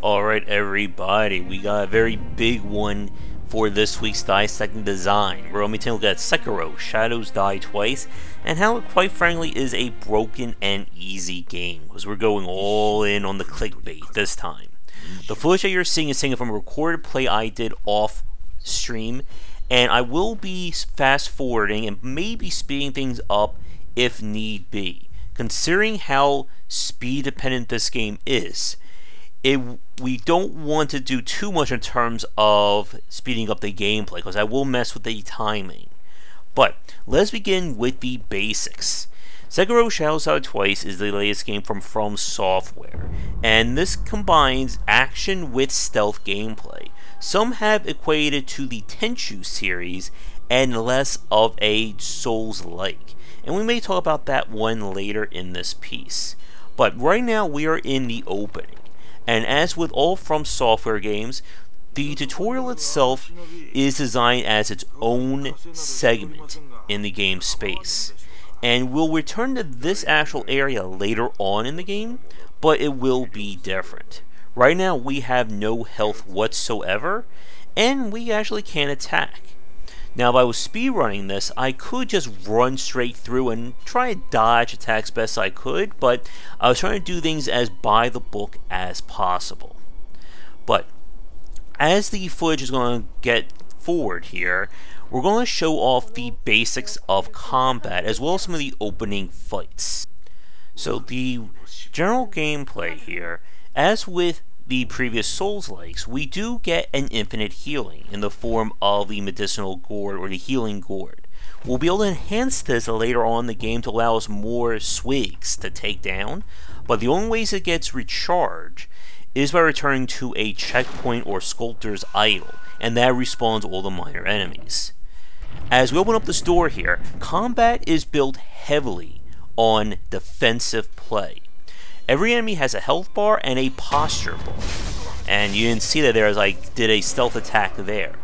Alright everybody, we got a very big one for this week's dissecting design. We're be taking a look at Sekiro, Shadows Die Twice, and how it quite frankly is a broken and easy game, because we're going all in on the clickbait this time. The footage that you're seeing is taken from a recorded play I did off stream, and I will be fast forwarding and maybe speeding things up if need be. Considering how speed dependent this game is, it we don't want to do too much in terms of speeding up the gameplay because I will mess with the timing. But let's begin with the basics. Sekiro Shadows Die Twice is the latest game from From Software, and this combines action with stealth gameplay. Some have equated to the Tenchu series and less of a Souls-like, and we may talk about that one later in this piece. But right now we are in the opening. And as with all From Software games, the tutorial itself is designed as its own segment in the game space. And we'll return to this actual area later on in the game, but it will be different. Right now we have no health whatsoever, and we actually can't attack. Now, if I was speedrunning this, I could just run straight through and try to dodge attacks best I could, but I was trying to do things as by the book as possible. But as the footage is going to get forward here, we're going to show off the basics of combat as well as some of the opening fights. So the general gameplay here, as with the previous Souls likes, we do get an infinite healing in the form of the medicinal gourd or the healing gourd. We'll be able to enhance this later on in the game to allow us more swigs to take down, but the only ways it gets recharged is by returning to a checkpoint or sculptor's idol, and that respawns all the minor enemies. As we open up this door here, combat is built heavily on defensive play. Every enemy has a health bar and a posture bar. And you didn't see that there as I did a stealth attack there.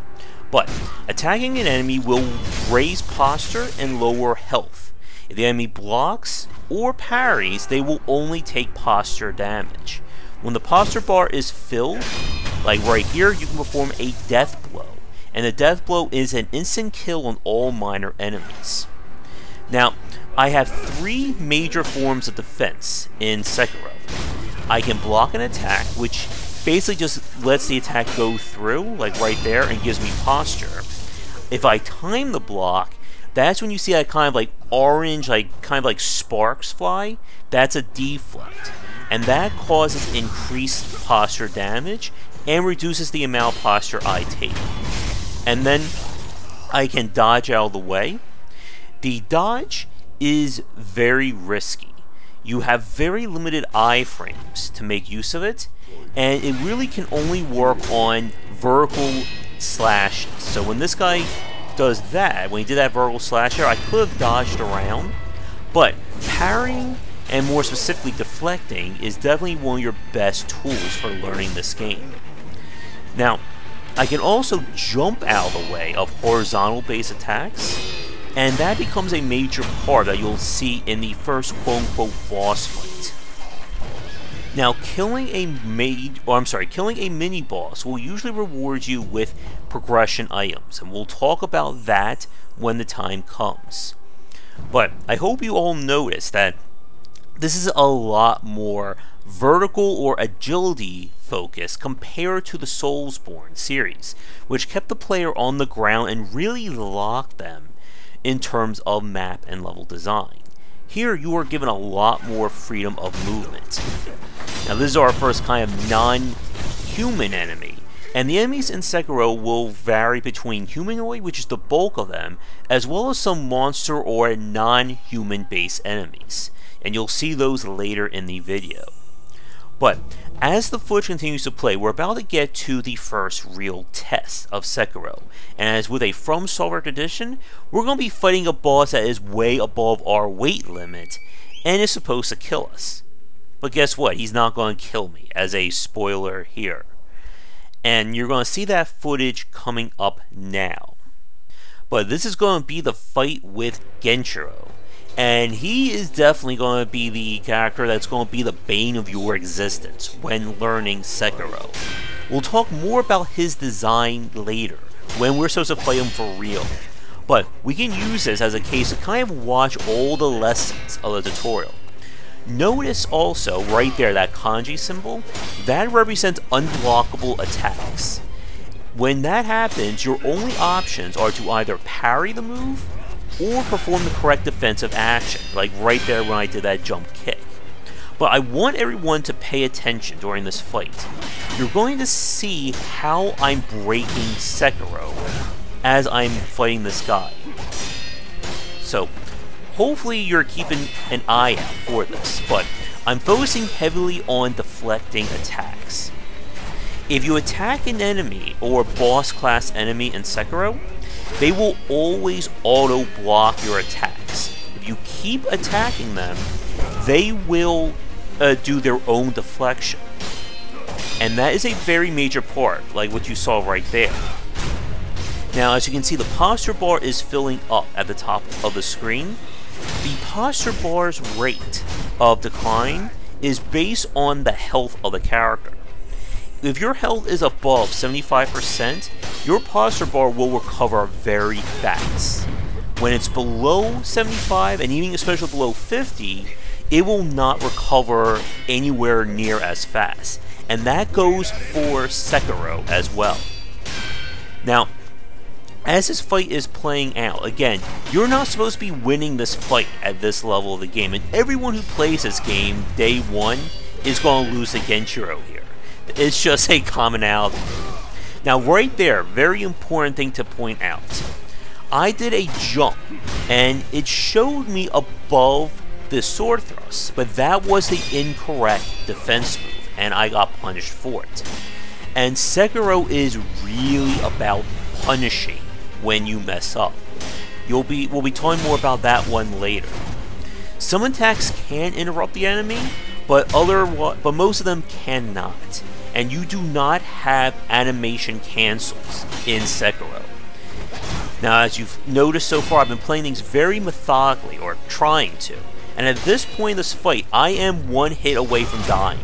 But attacking an enemy will raise posture and lower health. If the enemy blocks or parries, they will only take posture damage. When the posture bar is filled, like right here, you can perform a death blow. And the death blow is an instant kill on all minor enemies. Now, I have three major forms of defense in Sekiro. I can block an attack, which basically just lets the attack go through, like right there, and gives me posture. If I time the block, that's when you see that kind of like orange, like kind of like sparks fly. That's a deflect. And that causes increased posture damage and reduces the amount of posture I take. And then I can dodge out of the way. The dodge is very risky. You have very limited iframes to make use of it, and it really can only work on vertical slash. So when this guy does that, when he did that vertical slash here, I could have dodged around, but parrying and more specifically deflecting is definitely one of your best tools for learning this game. Now, I can also jump out of the way of horizontal base attacks, and that becomes a major part that you'll see in the first quote-unquote boss fight. Now, killing a maid, or I'm sorry, killing a mini boss will usually reward you with progression items, and we'll talk about that when the time comes. But I hope you all notice that this is a lot more vertical or agility focused compared to the Soulsborne series, which kept the player on the ground and really locked them in terms of map and level design. Here, you are given a lot more freedom of movement. Now, this is our first kind of non-human enemy, and the enemies in Sekiro will vary between humanoid, which is the bulk of them, as well as some monster or non-human based enemies, and you'll see those later in the video. But as the footage continues to play, we're about to get to the first real test of Sekiro. And as with a From Software tradition, we're going to be fighting a boss that is way above our weight limit and is supposed to kill us. But guess what? He's not going to kill me, as a spoiler here. And you're going to see that footage coming up now. But this is going to be the fight with Genichiro. And he is definitely going to be the character that's going to be the bane of your existence when learning Sekiro. We'll talk more about his design later, when we're supposed to play him for real. But we can use this as a case to kind of watch all the lessons of the tutorial. Notice also, right there, that kanji symbol, that represents unblockable attacks. When that happens, your only options are to either parry the move or perform the correct defensive action, like right there when I did that jump kick. But I want everyone to pay attention during this fight. You're going to see how I'm breaking Sekiro as I'm fighting this guy. So, hopefully you're keeping an eye out for this, but I'm focusing heavily on deflecting attacks. If you attack an enemy or boss class enemy in Sekiro, they will always auto block your attacks. If you keep attacking them, they will uh, do their own deflection. And that is a very major part, like what you saw right there. Now, as you can see, the posture bar is filling up at the top of the screen. The posture bar's rate of decline is based on the health of the character. If your health is above 75%, your posture bar will recover very fast. When it's below 75 and even especially below 50, it will not recover anywhere near as fast. And that goes for Sekiro as well. Now, as this fight is playing out, again, you're not supposed to be winning this fight at this level of the game, and everyone who plays this game day one is going to lose against Genichiro here. It's just a commonality. Now, right there, very important thing to point out. I did a jump, and it showed me above the sword thrust, but that was the incorrect defense move, and I got punished for it. And Sekiro is really about punishing when you mess up. You'll be we'll be talking more about that one later. Some attacks can interrupt the enemy, but other but most of them cannot. And you do not have animation cancels in Sekiro. Now, as you've noticed so far, I've been playing things very methodically, or trying to. And at this point in this fight, I am one hit away from dying.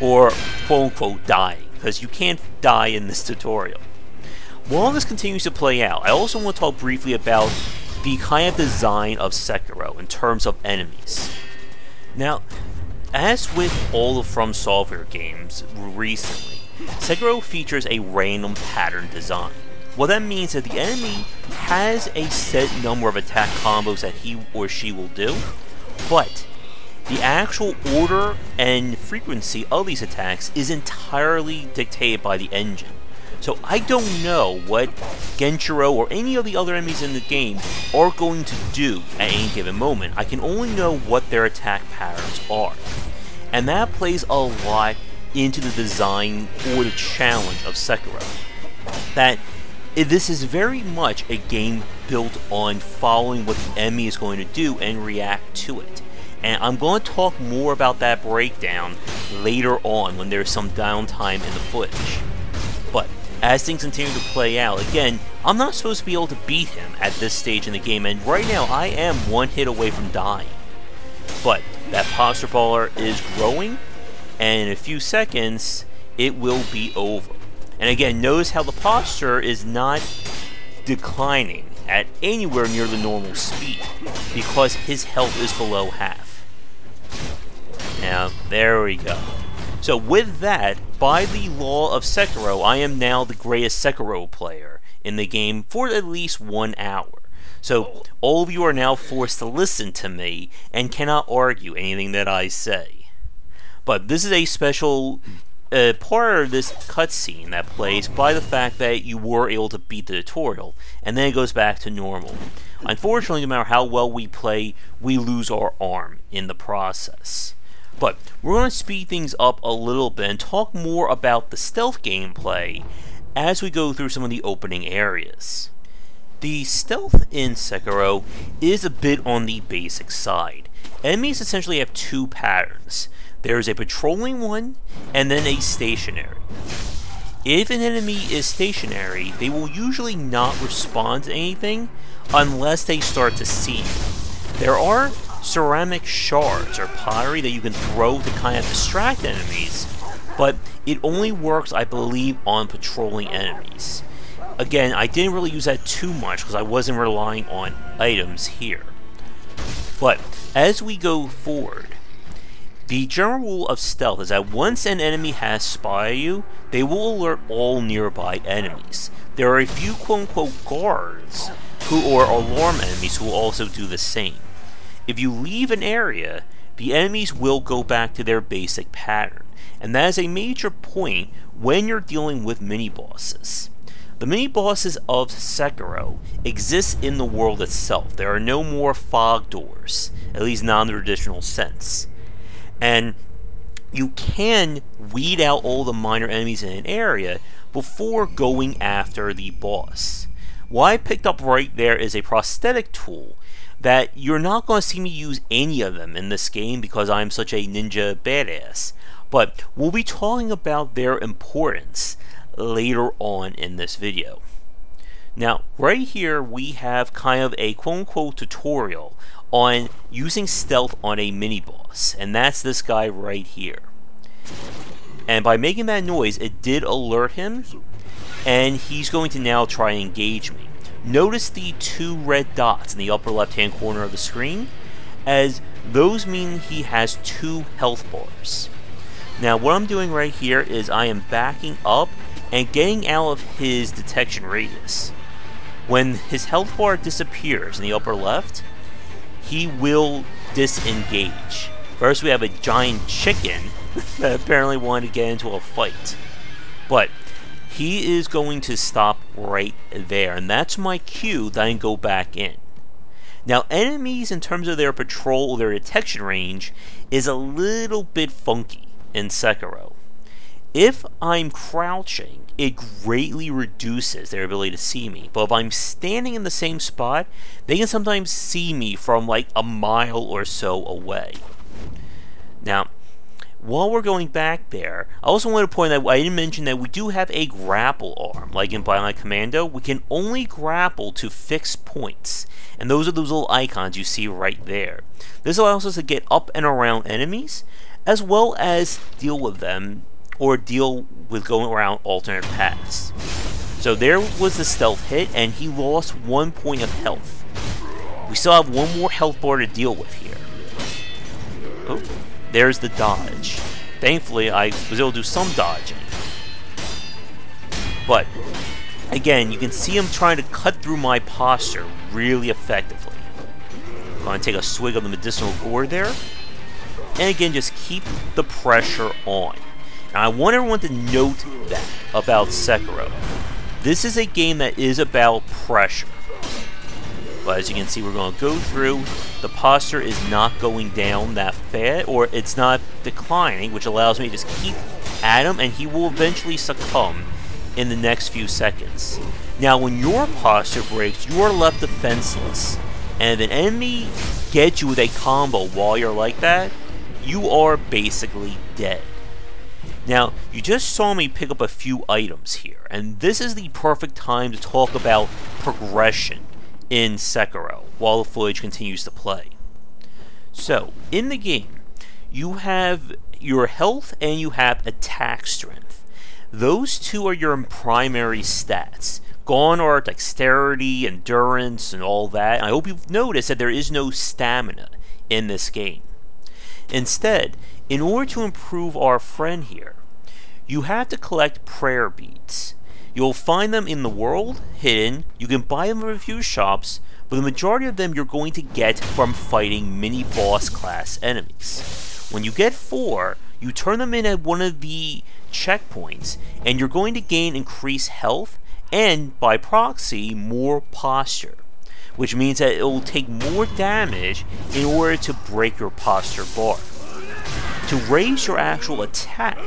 Or, quote unquote, dying. Because you can't die in this tutorial. While this continues to play out, I also want to talk briefly about the kind of design of Sekiro in terms of enemies. Now, as with all From Software games recently, Sekiro features a random pattern design. What that means is that the enemy has a set number of attack combos that he or she will do, but the actual order and frequency of these attacks is entirely dictated by the engine. So I don't know what Genichiro or any of the other enemies in the game are going to do at any given moment. I can only know what their attack patterns are. And that plays a lot into the design or the challenge of Sekiro. That this is very much a game built on following what the enemy is going to do and react to it. And I'm going to talk more about that breakdown later on when there's some downtime in the footage. As things continue to play out. Again, I'm not supposed to be able to beat him at this stage in the game, and right now I am one hit away from dying. But that posture baller is growing, and in a few seconds, it will be over. And again, notice how the posture is not declining at anywhere near the normal speed, because his health is below half. Now, there we go. So with that, by the law of Sekiro, I am now the greatest Sekiro player in the game for at least one hour. So all of you are now forced to listen to me and cannot argue anything that I say. But this is a special uh, part of this cutscene that plays by the fact that you were able to beat the tutorial, and then it goes back to normal. Unfortunately, no matter how well we play, we lose our arm in the process. But we're going to speed things up a little bit and talk more about the stealth gameplay as we go through some of the opening areas. The stealth in Sekiro is a bit on the basic side. Enemies essentially have two patterns. There is a patrolling one, and then a stationary. If an enemy is stationary, they will usually not respond to anything unless they start to see. There are ceramic shards or pottery that you can throw to kind of distract enemies, but it only works, I believe, on patrolling enemies. Again, I didn't really use that too much because I wasn't relying on items here. But as we go forward, the general rule of stealth is that once an enemy has spotted you, they will alert all nearby enemies. There are a few quote-unquote guards who or alarm enemies who will also do the same. If you leave an area, the enemies will go back to their basic pattern, and that is a major point when you're dealing with mini-bosses. The mini-bosses of Sekiro exist in the world itself. There are no more fog doors, at least not in the traditional sense. And you can weed out all the minor enemies in an area before going after the boss. What I picked up right there is a prosthetic tool that you're not going to see me use any of them in this game because I'm such a ninja badass. But we'll be talking about their importance later on in this video. Now, right here we have kind of a quote-unquote tutorial on using stealth on a mini-boss, and that's this guy right here. And by making that noise, it did alert him, and he's going to now try and engage me. Notice the two red dots in the upper left-hand corner of the screen, as those mean he has two health bars. Now, what I'm doing right here is I am backing up and getting out of his detection radius. When his health bar disappears in the upper left, he will disengage. First, we have a giant chicken that apparently wanted to get into a fight. But he is going to stop right there, and that's my cue that I can go back in. Now, enemies, in terms of their patrol, or their detection range, is a little bit funky in Sekiro. If I'm crouching, it greatly reduces their ability to see me. But if I'm standing in the same spot, they can sometimes see me from like a mile or so away. Now, while we're going back there, I also want to point out I didn't mention that we do have a grapple arm. Like in Bionic Commando, we can only grapple to fixed points. And those are those little icons you see right there. This allows us to get up and around enemies, as well as deal with them or deal with going around alternate paths. So there was the stealth hit, and he lost one point of health. We still have one more health bar to deal with here. Oh, there's the dodge. Thankfully, I was able to do some dodging. But, again, you can see him trying to cut through my posture really effectively. I'm going to take a swig of the medicinal gourd there. And again, just keep the pressure on. Now, I want everyone to note that about Sekiro. This is a game that is about pressure. But as you can see, we're going to go through. The posture is not going down that fast, or it's not declining, which allows me to just keep at him, and he will eventually succumb in the next few seconds. Now, when your posture breaks, you are left defenseless. And if an enemy gets you with a combo while you're like that, you are basically dead. Now, you just saw me pick up a few items here, and this is the perfect time to talk about progression in Sekiro while the footage continues to play. So, in the game, you have your health and you have attack strength. Those two are your primary stats. Gone are dexterity, endurance, and all that. I hope you've noticed that there is no stamina in this game. Instead, in order to improve our friend here, you have to collect prayer beads. You'll find them in the world, hidden, you can buy them a few shops, but the majority of them you're going to get from fighting mini-boss class enemies. When you get four, you turn them in at one of the checkpoints, and you're going to gain increased health, and, by proxy, more posture. Which means that it will take more damage in order to break your posture bar. To raise your actual attack,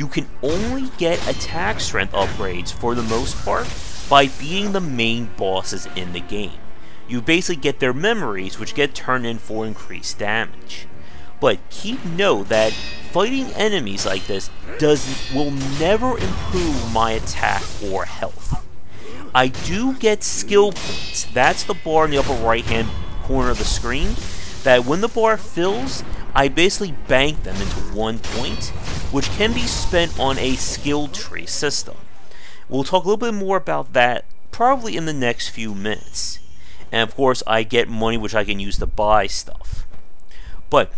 you can only get attack strength upgrades for the most part by beating the main bosses in the game. You basically get their memories, which get turned in for increased damage. But keep note that fighting enemies like this does will never improve my attack or health. I do get skill points. That's the bar in the upper right hand corner of the screen, that when the bar fills, I basically bank them into one point, which can be spent on a skill tree system. We'll talk a little bit more about that probably in the next few minutes. And of course, I get money which I can use to buy stuff. But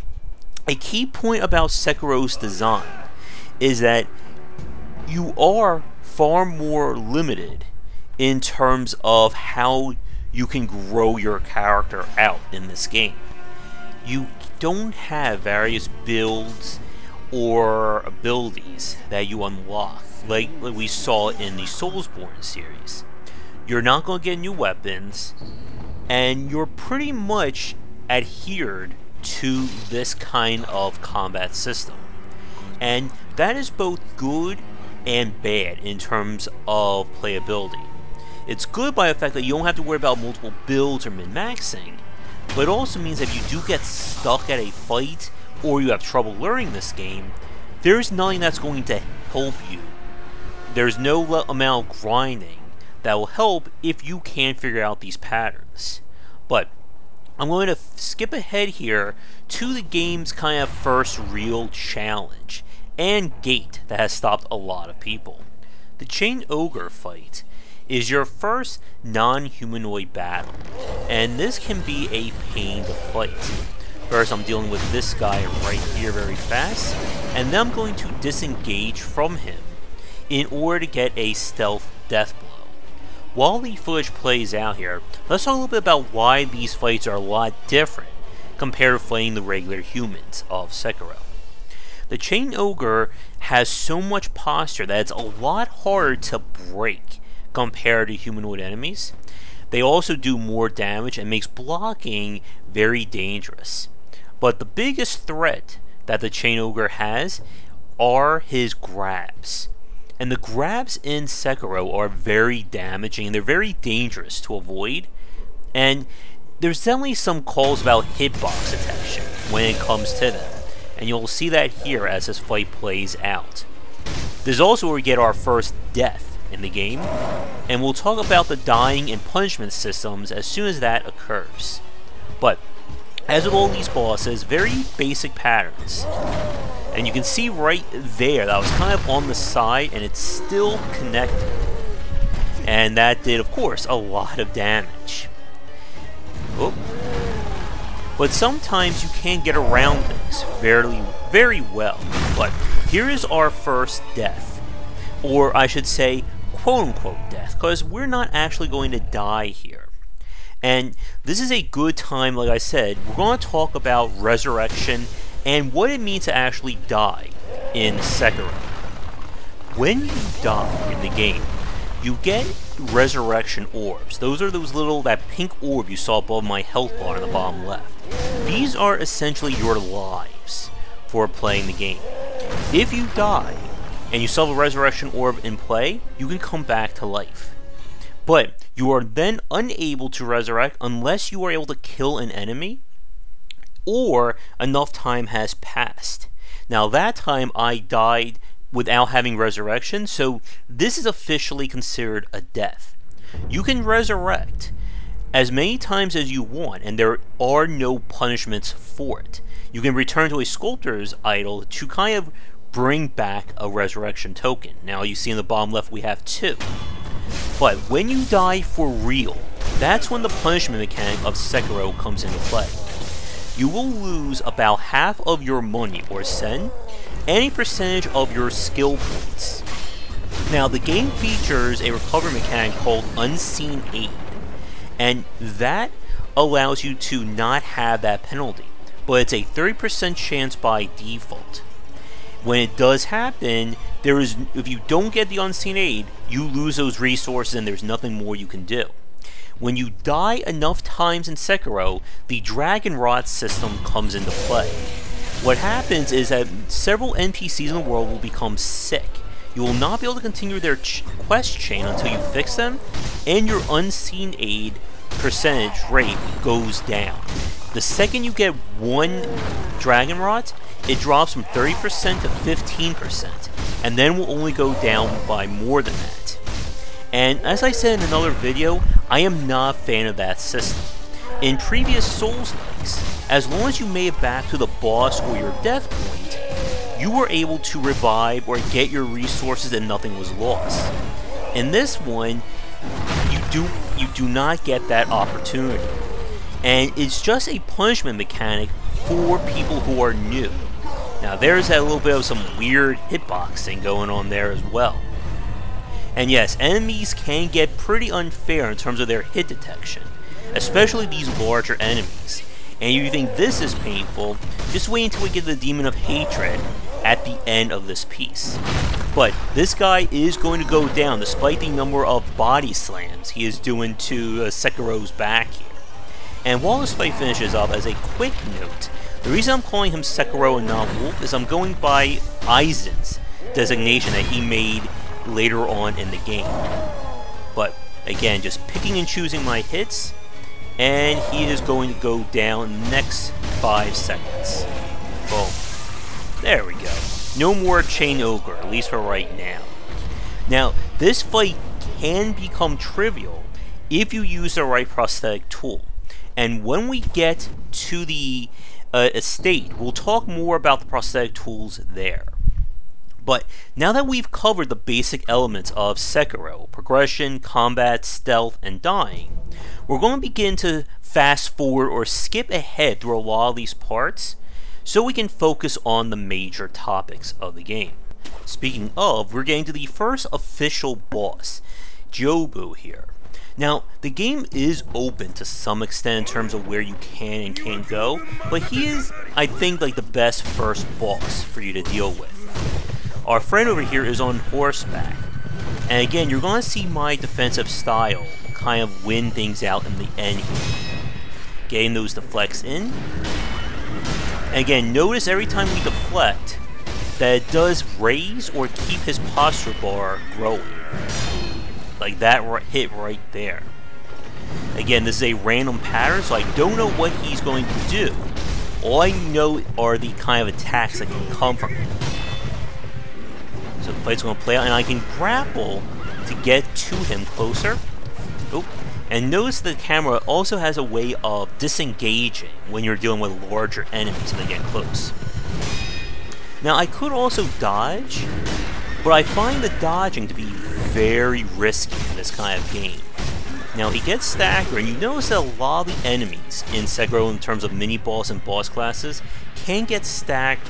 a key point about Sekiro's design is that you are far more limited in terms of how you can grow your character out in this game. You don't have various builds or abilities that you unlock, like, we saw in the Soulsborne series. You're not going to get new weapons, and you're pretty much adhered to this kind of combat system. And that is both good and bad in terms of playability. It's good by the fact that you don't have to worry about multiple builds or min-maxing, but it also means that if you do get stuck at a fight or you have trouble learning this game, there's nothing that's going to help you. There's no amount of grinding that will help if you can't figure out these patterns. But I'm going to skip ahead here to the game's kind of first real challenge and gate that has stopped a lot of people. The Chain Ogre fight is your first non-humanoid battle, and this can be a pain to fight. First, I'm dealing with this guy right here very fast, and then I'm going to disengage from him in order to get a stealth death blow. While the footage plays out here, let's talk a little bit about why these fights are a lot different compared to fighting the regular humans of Sekiro. The Chain Ogre has so much posture that it's a lot harder to break compared to humanoid enemies. They also do more damage and makes blocking very dangerous. But the biggest threat that the Chain Ogre has are his grabs. And the grabs in Sekiro are very damaging. And they're very dangerous to avoid. And there's definitely some calls about hitbox detection when it comes to them and you'll see that here as this fight plays out. This is also where we get our first death in the game, and we'll talk about the dying and punishment systems as soon as that occurs. But, as with all these bosses, very basic patterns. And you can see right there that was kind of on the side and it's still connected. And that did, of course, a lot of damage. Oh, but sometimes you can get around things very, very well. But here is our first death. Or I should say, quote-unquote death, because we're not actually going to die here. And this is a good time, like I said, we're going to talk about resurrection and what it means to actually die in Sekiro. When you die in the game, you get resurrection orbs. Those are those little, that pink orb you saw above my health bar in the bottom left. These are essentially your lives for playing the game. If you die, and you still have a resurrection orb in play, you can come back to life. But you are then unable to resurrect unless you are able to kill an enemy or enough time has passed. Now that time I died without having resurrection, so this is officially considered a death. You can resurrect as many times as you want, and there are no punishments for it. You can return to a sculptor's idol to kind of bring back a resurrection token. Now you see in the bottom left we have two. But when you die for real, that's when the punishment mechanic of Sekiro comes into play. You will lose about half of your money or sen any percentage of your skill points. Now, the game features a recovery mechanic called Unseen Aid, and that allows you to not have that penalty, but it's a 30% chance by default. When it does happen, there is if you don't get the unseen aid, you lose those resources and there's nothing more you can do. When you die enough times in Sekiro, the Dragon Rot system comes into play. What happens is that several NPCs in the world will become sick. You will not be able to continue their ch quest chain until you fix them, and your unseen aid percentage rate goes down. The second you get one Dragon Rot, it drops from 30% to 15%, and then will only go down by more than that. And as I said in another video, I am not a fan of that system. In previous Souls-likes, as long as you made it back to the boss or your death point, you were able to revive or get your resources and nothing was lost. In this one, you do you do not get that opportunity. And it's just a punishment mechanic for people who are new. Now there's a little bit of some weird hitboxing going on there as well. And yes, enemies can get pretty unfair in terms of their hit detection, especially these larger enemies. And if you think this is painful, just wait until we get the Demon of Hatred at the end of this piece. But this guy is going to go down despite the number of body slams he is doing to uh, Sekiro's back here. And while this fight finishes up, as a quick note, the reason I'm calling him Sekiro and not Wolf is I'm going by Isshin's designation that he made later on in the game. But again, just picking and choosing my hits, and he is going to go down next 5 seconds. Boom. There we go. No more Chain Ogre, at least for right now. Now, this fight can become trivial if you use the right prosthetic tool. And when we get to the uh, estate, we'll talk more about the prosthetic tools there. But now that we've covered the basic elements of Sekiro, progression, combat, stealth, and dying, we're going to begin to fast forward or skip ahead through a lot of these parts so we can focus on the major topics of the game. Speaking of, we're getting to the first official boss, Gyoubu here. Now, the game is open to some extent in terms of where you can and can't go, but he is, I think, like the best first boss for you to deal with. Our friend over here is on horseback, and again, you're going to see my defensive style kind of win things out in the end here. Getting those deflects in, and again, notice every time we deflect that it does raise or keep his posture bar growing. Like that hit right there. Again, this is a random pattern, so I don't know what he's going to do. All I know are the kind of attacks that can come from him. So the fight's going to play out, and I can grapple to get to him closer. Oh, and notice the camera also has a way of disengaging when you're dealing with larger enemies that get close. Now I could also dodge, but I find the dodging to be very risky in this kind of game. Now he gets staggered, and you notice that a lot of the enemies in Sekiro in terms of mini-boss and boss classes can get staggered.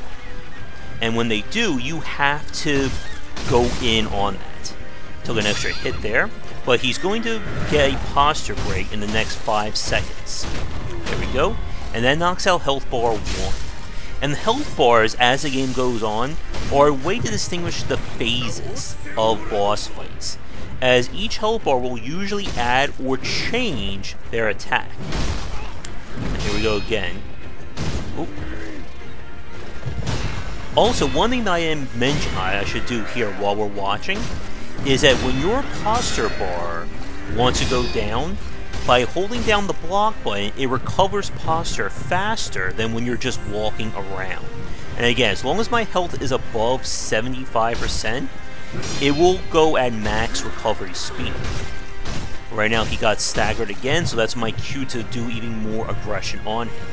And when they do, you have to go in on that. Took an extra hit there, but he's going to get a posture break in the next 5 seconds. There we go. And that knocks out health bar 1. And the health bars, as the game goes on, are a way to distinguish the phases of boss fights, as each health bar will usually add or change their attack. Here we go again. Oop. Also, one thing that I mention I should do here while we're watching is that when your posture bar wants to go down, by holding down the block button, it recovers posture faster than when you're just walking around. And again, as long as my health is above 75%, it will go at max recovery speed. Right now he got staggered again, so that's my cue to do even more aggression on him.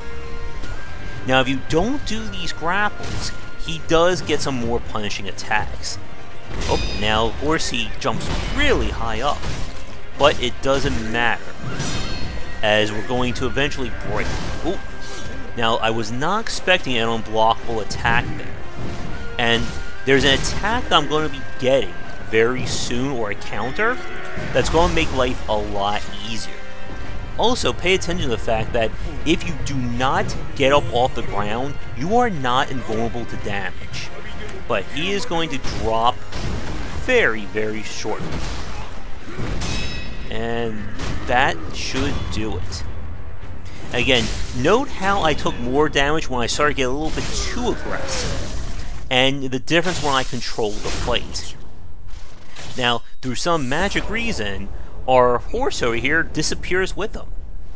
Now if you don't do these grapples, he does get some more punishing attacks. Oh, now of course he jumps really high up. But it doesn't matter, as we're going to eventually break. Ooh. Now, I was not expecting an unblockable attack there. And there's an attack I'm going to be getting very soon, or a counter, that's going to make life a lot easier. Also, pay attention to the fact that if you do not get up off the ground, you are not invulnerable to damage. But he is going to drop very, very shortly. And that should do it. Again, note how I took more damage when I started to get a little bit too aggressive, and the difference when I control the fight. Now, through some magic reason, our horse over here disappears with them.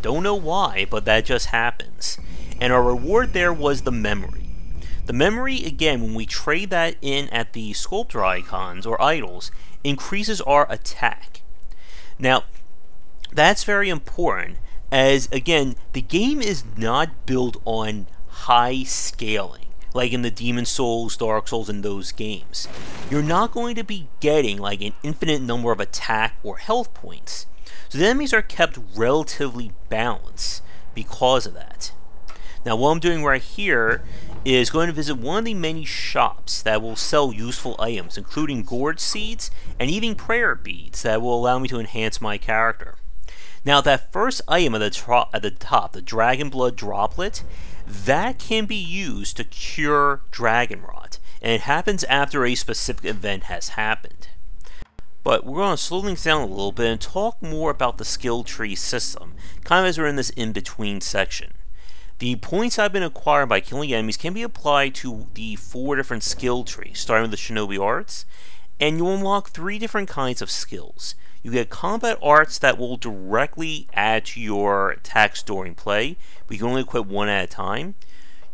Don't know why, but that just happens. And our reward there was the memory. The memory, again, when we trade that in at the sculptor icons or idols, increases our attack. Now, that's very important, as again, the game is not built on high scaling, like in the Demon Souls, Dark Souls, and those games. You're not going to be getting like an infinite number of attack or health points. So the enemies are kept relatively balanced because of that. Now what I'm doing right here is going to visit one of the many shops that will sell useful items, including gourd seeds and even prayer beads that will allow me to enhance my character. Now that first item at the, at the top, the Dragon Blood Droplet, that can be used to cure Dragon Rot, and it happens after a specific event has happened. But we're going to slow things down a little bit and talk more about the skill tree system, kind of as we're in this in-between section. The points I've been acquired by killing enemies can be applied to the four different skill trees, starting with the Shinobi Arts, and you unlock three different kinds of skills. You get combat arts that will directly add to your attacks during play, but you can only equip one at a time.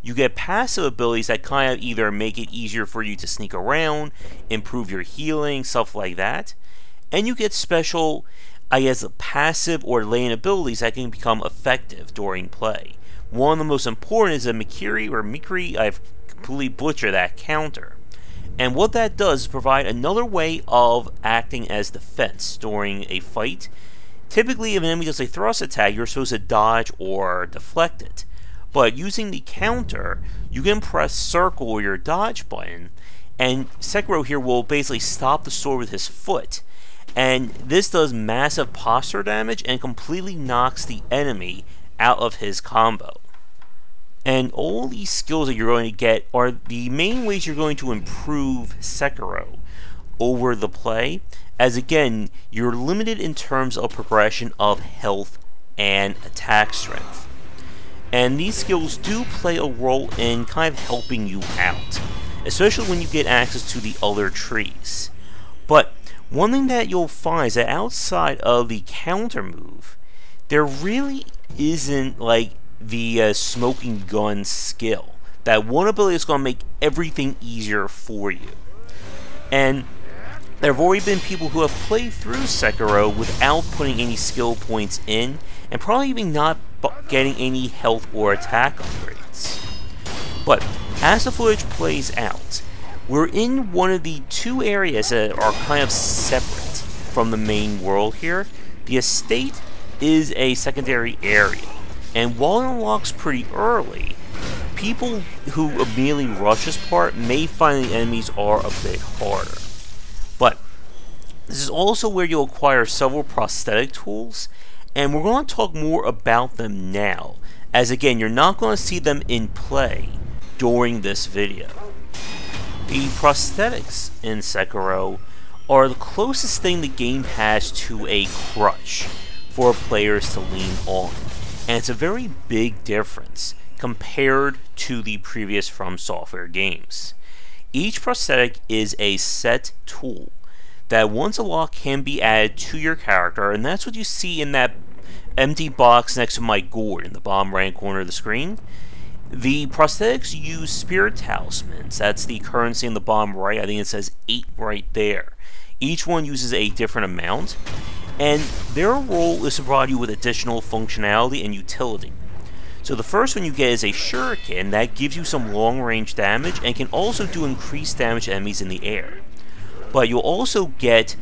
You get passive abilities that kind of either make it easier for you to sneak around, improve your healing, stuff like that. And you get special, I guess, passive or lane abilities that can become effective during play. One of the most important is a Mikiri or Mikiri, I've completely butchered that counter. And what that does is provide another way of acting as defense during a fight. Typically, if an enemy does a thrust attack, you're supposed to dodge or deflect it. But using the counter, you can press circle or your dodge button, and Sekiro here will basically stop the sword with his foot. And this does massive posture damage and completely knocks the enemy out of his combo. And all these skills that you're going to get are the main ways you're going to improve Sekiro over the play, as again, you're limited in terms of progression of health and attack strength. And these skills do play a role in kind of helping you out, especially when you get access to the other trees. But one thing that you'll find is that outside of the counter move, there really isn't like the uh, smoking gun skill. That one ability is going to make everything easier for you. And there have already been people who have played through Sekiro without putting any skill points in, and probably even not getting any health or attack upgrades. But as the footage plays out, we're in one of the two areas that are kind of separate from the main world here. The estate is a secondary area. And while it unlocks pretty early, people who immediately rush this part may find the enemies are a bit harder. But this is also where you'll acquire several prosthetic tools, and we're going to talk more about them now, as again, you're not going to see them in play during this video. The prosthetics in Sekiro are the closest thing the game has to a crutch for players to lean on and it's a very big difference compared to the previous From Software games. Each prosthetic is a set tool that once a lock can be added to your character, and that's what you see in that empty box next to my gourd in the bottom right corner of the screen. The prosthetics use spirit talismans. That's the currency in the bottom right. I think it says 8 right there. Each one uses a different amount, and their role is to provide you with additional functionality and utility. So the first one you get is a shuriken that gives you some long range damage and can also do increased damage to enemies in the air. But you'll also get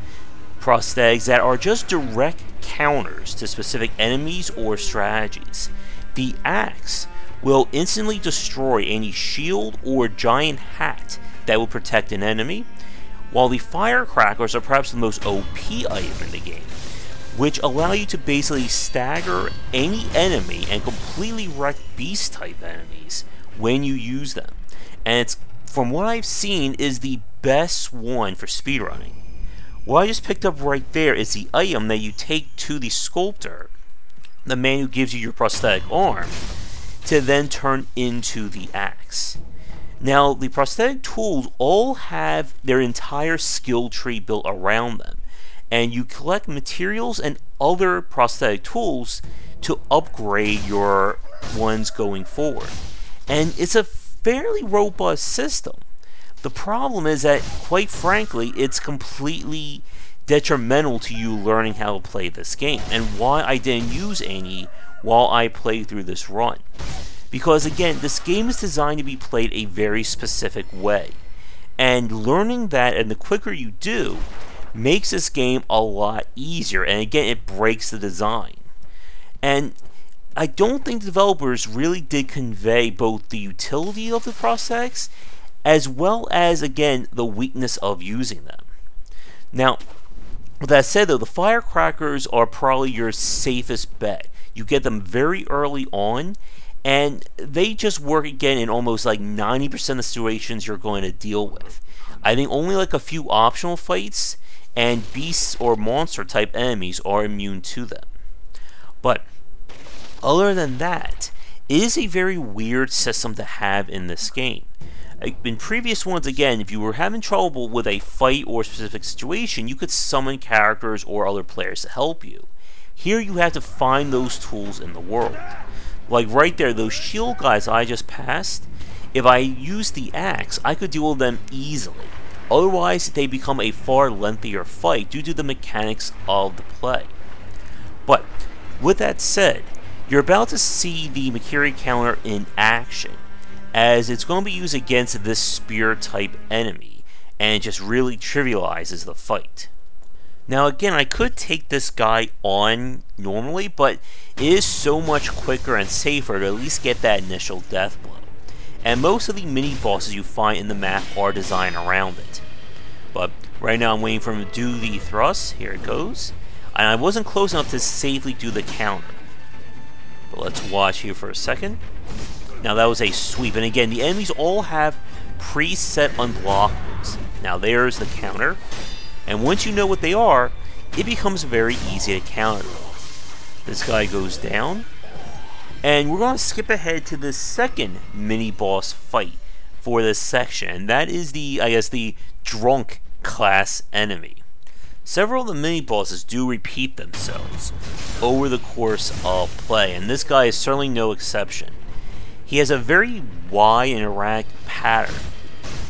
prosthetics that are just direct counters to specific enemies or strategies. The axe will instantly destroy any shield or giant hat that will protect an enemy, while the firecrackers are perhaps the most OP item in the game which allow you to basically stagger any enemy and completely wreck beast type enemies when you use them. And it's, from what I've seen, is the best one for speedrunning. What I just picked up right there is the item that you take to the sculptor, the man who gives you your prosthetic arm, to then turn into the axe. Now, the prosthetic tools all have their entire skill tree built around them and you collect materials and other prosthetic tools to upgrade your ones going forward. And it's a fairly robust system. The problem is that, quite frankly, it's completely detrimental to you learning how to play this game. And why I didn't use any while I played through this run. Because again, this game is designed to be played a very specific way. And learning that, and the quicker you do, makes this game a lot easier. And again, it breaks the design. And I don't think the developers really did convey both the utility of the prosthetics as well as, again, the weakness of using them. Now, with that said, though, the firecrackers are probably your safest bet. You get them very early on, and they just work again in almost like 90% of the situations you're going to deal with. I think only like a few optional fights and beasts or monster type enemies are immune to them. But other than that, it is a very weird system to have in this game. In previous ones, again, if you were having trouble with a fight or specific situation, you could summon characters or other players to help you. Here you have to find those tools in the world. Like right there, those shield guys I just passed, if I used the axe, I could deal with them easily. Otherwise, they become a far lengthier fight due to the mechanics of the play. But, with that said, you're about to see the Mikiri counter in action, as it's going to be used against this spear type enemy, and it just really trivializes the fight. Now again, I could take this guy on normally, but it is so much quicker and safer to at least get that initial death blow. And most of the mini bosses you find in the map are designed around it. But right now I'm waiting for him to do the thrust, here it goes. And I wasn't close enough to safely do the counter. But let's watch here for a second. Now that was a sweep, and again, the enemies all have preset unblockables. Now there's the counter, and once you know what they are, it becomes very easy to counter. This guy goes down. And we're going to skip ahead to the second mini-boss fight for this section. And that is the, I guess, the drunk class enemy. Several of the mini-bosses do repeat themselves over the course of play, and this guy is certainly no exception. He has a very wide and erratic pattern,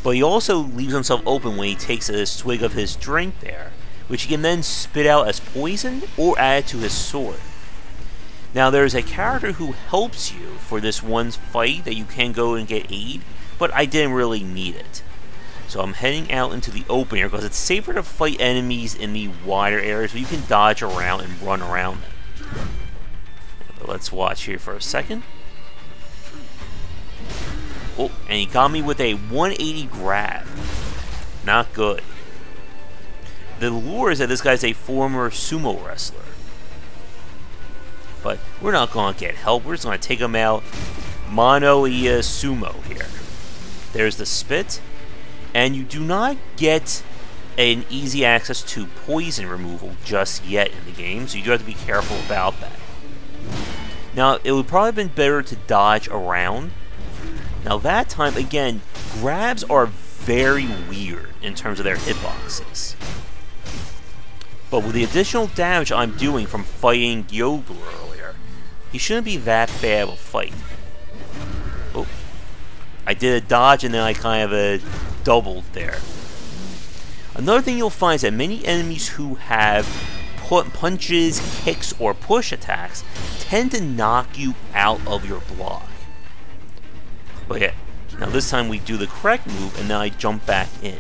but he also leaves himself open when he takes a swig of his drink there, which he can then spit out as poison or add to his sword. Now there's a character who helps you for this one fight that you can go and get aid, but I didn't really need it. So I'm heading out into the open here because it's safer to fight enemies in the wider areas where you can dodge around and run around them. let's watch here for a second. Oh, and he got me with a 180 grab. Not good. The lure is that this guy's a former sumo wrestler. But we're not going to get help. We're just going to take him out mono ia sumo here. There's the spit. And you do not get an easy access to poison removal just yet in the game, so you do have to be careful about that. Now, it would probably have been better to dodge around now that time, again, grabs are very weird in terms of their hitboxes. But with the additional damage I'm doing from fighting earlier, he shouldn't be that bad of a fight. Oh. I did a dodge and then I kind of uh, doubled there. Another thing you'll find is that many enemies who have punches, kicks, or push attacks tend to knock you out of your block. But yeah, now this time we do the correct move, and then I jump back in.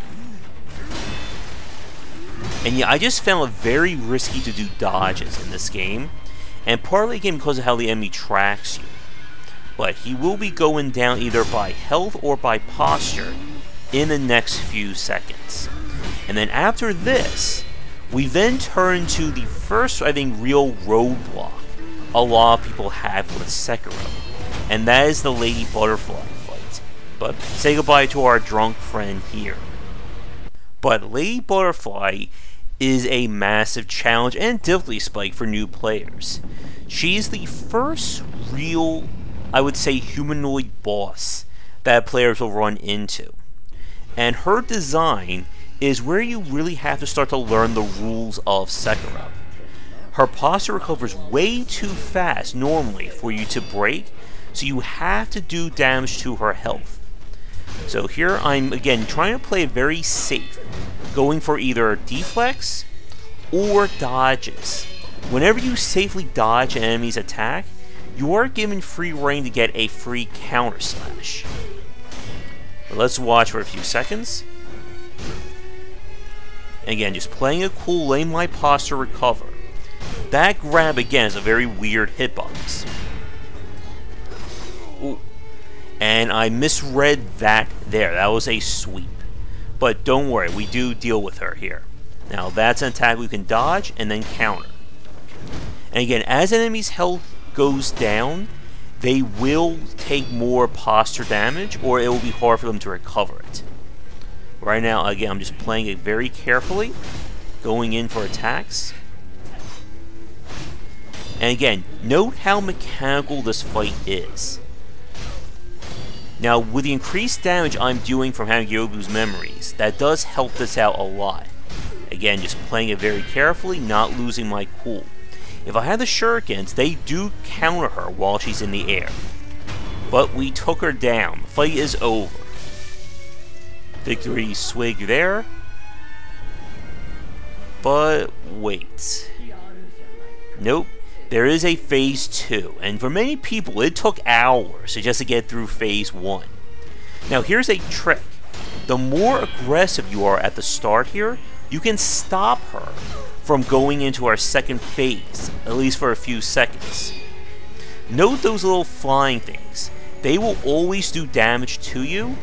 And yeah, I just found it very risky to do dodges in this game, and partly again because of how the enemy tracks you. But he will be going down either by health or by posture in the next few seconds. And then after this, we then turn to the first, I think, real roadblock a lot of people have with Sekiro, and that is the Lady Butterfly fight. but say goodbye to our drunk friend here. But Lady Butterfly is a massive challenge and difficulty spike for new players. She's the first real, I would say, humanoid boss that players will run into. And her design is where you really have to start to learn the rules of Sekiro. Her posture recovers way too fast normally for you to break, so you have to do damage to her health. So here I'm, again, trying to play very safe, going for either deflects or dodges. Whenever you safely dodge an enemy's attack, you are given free reign to get a free counter slash. Let's watch for a few seconds. again, just playing a cool, letting my posture recover. That grab again is a very weird hitbox. Ooh. And I misread that there. That was a sweep. But don't worry, we do deal with her here. Now that's an attack we can dodge and then counter. And again, as enemies' health goes down, they will take more posture damage or it will be hard for them to recover it. Right now, again, I'm just playing it very carefully, going in for attacks. And again, note how mechanical this fight is. Now, with the increased damage I'm doing from having Gyoubu's memories, that does help this out a lot. Again, just playing it very carefully, not losing my cool. If I have the shurikens, they do counter her while she's in the air. But we took her down. The fight is over. Victory swig there. But wait. Nope. There is a phase 2, and for many people it took hours just to get through phase 1. Now here's a trick. The more aggressive you are at the start here, you can stop her from going into our second phase, at least for a few seconds. Note those little flying things. They will always do damage to you,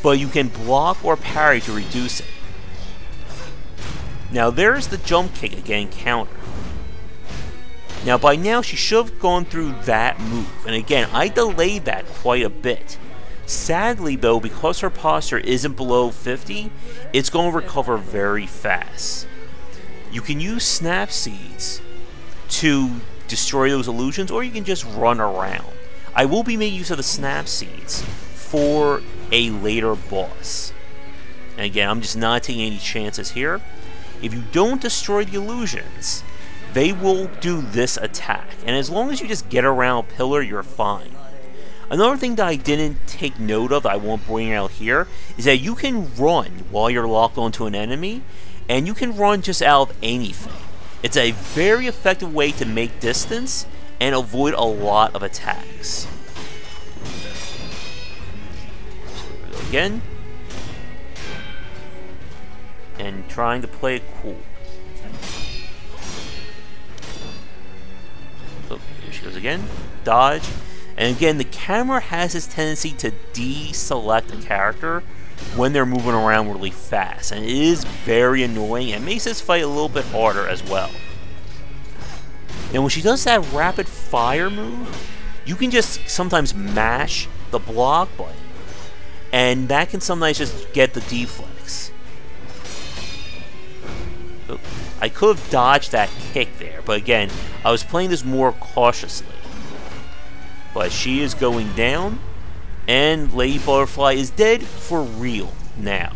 but you can block or parry to reduce it. Now there's the jump kick again counter. Now by now she should have gone through that move, and again I delayed that quite a bit. Sadly though, because her posture isn't below 50, it's going to recover very fast. You can use snap seeds to destroy those illusions, or you can just run around. I will be making use of the snap seeds for a later boss. And again, I'm just not taking any chances here. If you don't destroy the illusions, they will do this attack. And as long as you just get around pillar, you're fine. Another thing that I didn't take note of, I won't bring out here, is that you can run while you're locked onto an enemy, and you can run just out of anything. It's a very effective way to make distance and avoid a lot of attacks. Again. And trying to play it cool. Goes again, dodge, and again, the camera has this tendency to deselect a character when they're moving around really fast, and it is very annoying, and makes this fight a little bit harder as well. And when she does that rapid fire move, you can just sometimes mash the block button, and that can sometimes just get the deflex. I could have dodged that kick there, but again, I was playing this more cautiously. But she is going down, and Lady Butterfly is dead for real now.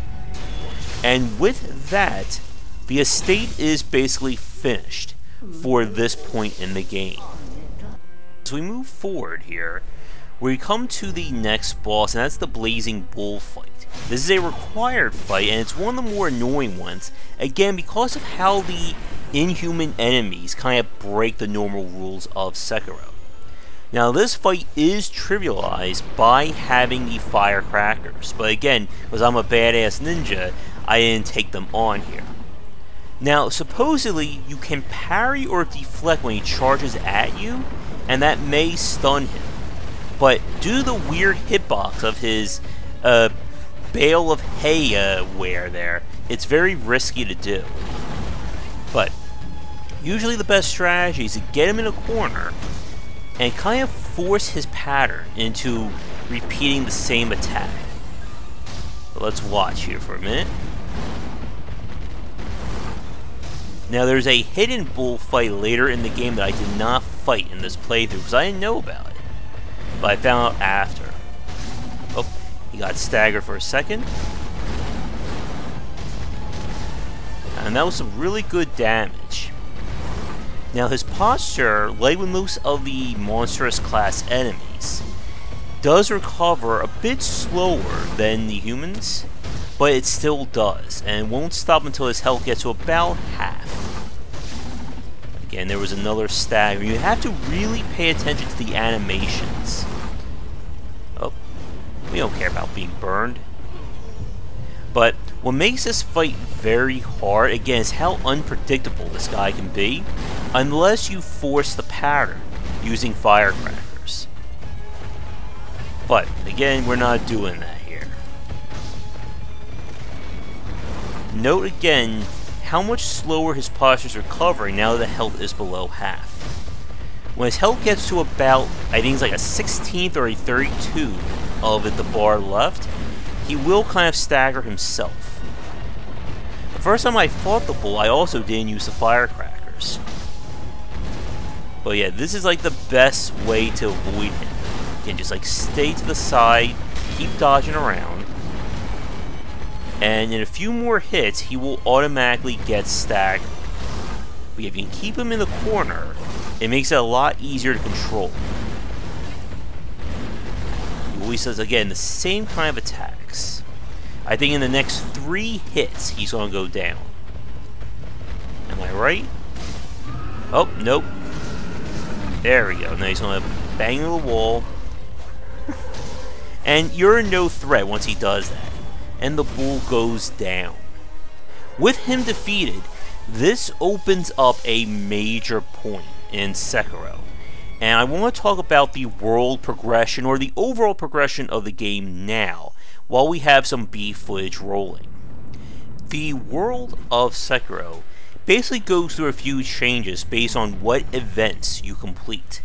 And with that, the estate is basically finished for this point in the game. As we move forward here, we come to the next boss, and that's the Blazing Bull. This is a required fight, and it's one of the more annoying ones, again, because of how the inhuman enemies kind of break the normal rules of Sekiro. Now, this fight is trivialized by having the firecrackers, but again, because I'm a badass ninja, I didn't take them on here. Now, supposedly, you can parry or deflect when he charges at you, and that may stun him. But due to the weird hitbox of his uh, bale of hay uh, there, it's very risky to do. But usually the best strategy is to get him in a corner and kind of force his pattern into repeating the same attack. But let's watch here for a minute. Now there's a hidden bullfight later in the game that I did not fight in this playthrough because I didn't know about it. But I found out after. Oh, got staggered for a second. And that was some really good damage. Now his posture, like with most of the monstrous class enemies, does recover a bit slower than the humans, but it still does, and won't stop until his health gets to about half. Again, there was another stagger. You have to really pay attention to the animations. We don't care about being burned. But what makes this fight very hard, again, is how unpredictable this guy can be, unless you force the pattern using firecrackers. But, again, we're not doing that here. Note again how much slower his posture is recovering now that the health is below half. When his health gets to about, I think it's like a 16th or a 32 of it, the bar left, he will kind of stagger himself. The first time I fought the bull, I also didn't use the firecrackers. But yeah, this is like the best way to avoid him. You can just like stay to the side, keep dodging around, and in a few more hits, he will automatically get staggered. But if you can keep him in the corner, it makes it a lot easier to control. Does, again, the same kind of attacks. I think in the next three hits, he's going to go down. Am I right? Oh, nope. There we go. Now he's going to bang the wall. and you're no threat once he does that and the bull goes down. With him defeated, this opens up a major point in Sekiro. And I want to talk about the world progression or the overall progression of the game now, while we have some B footage rolling. The world of Sekiro basically goes through a few changes based on what events you complete.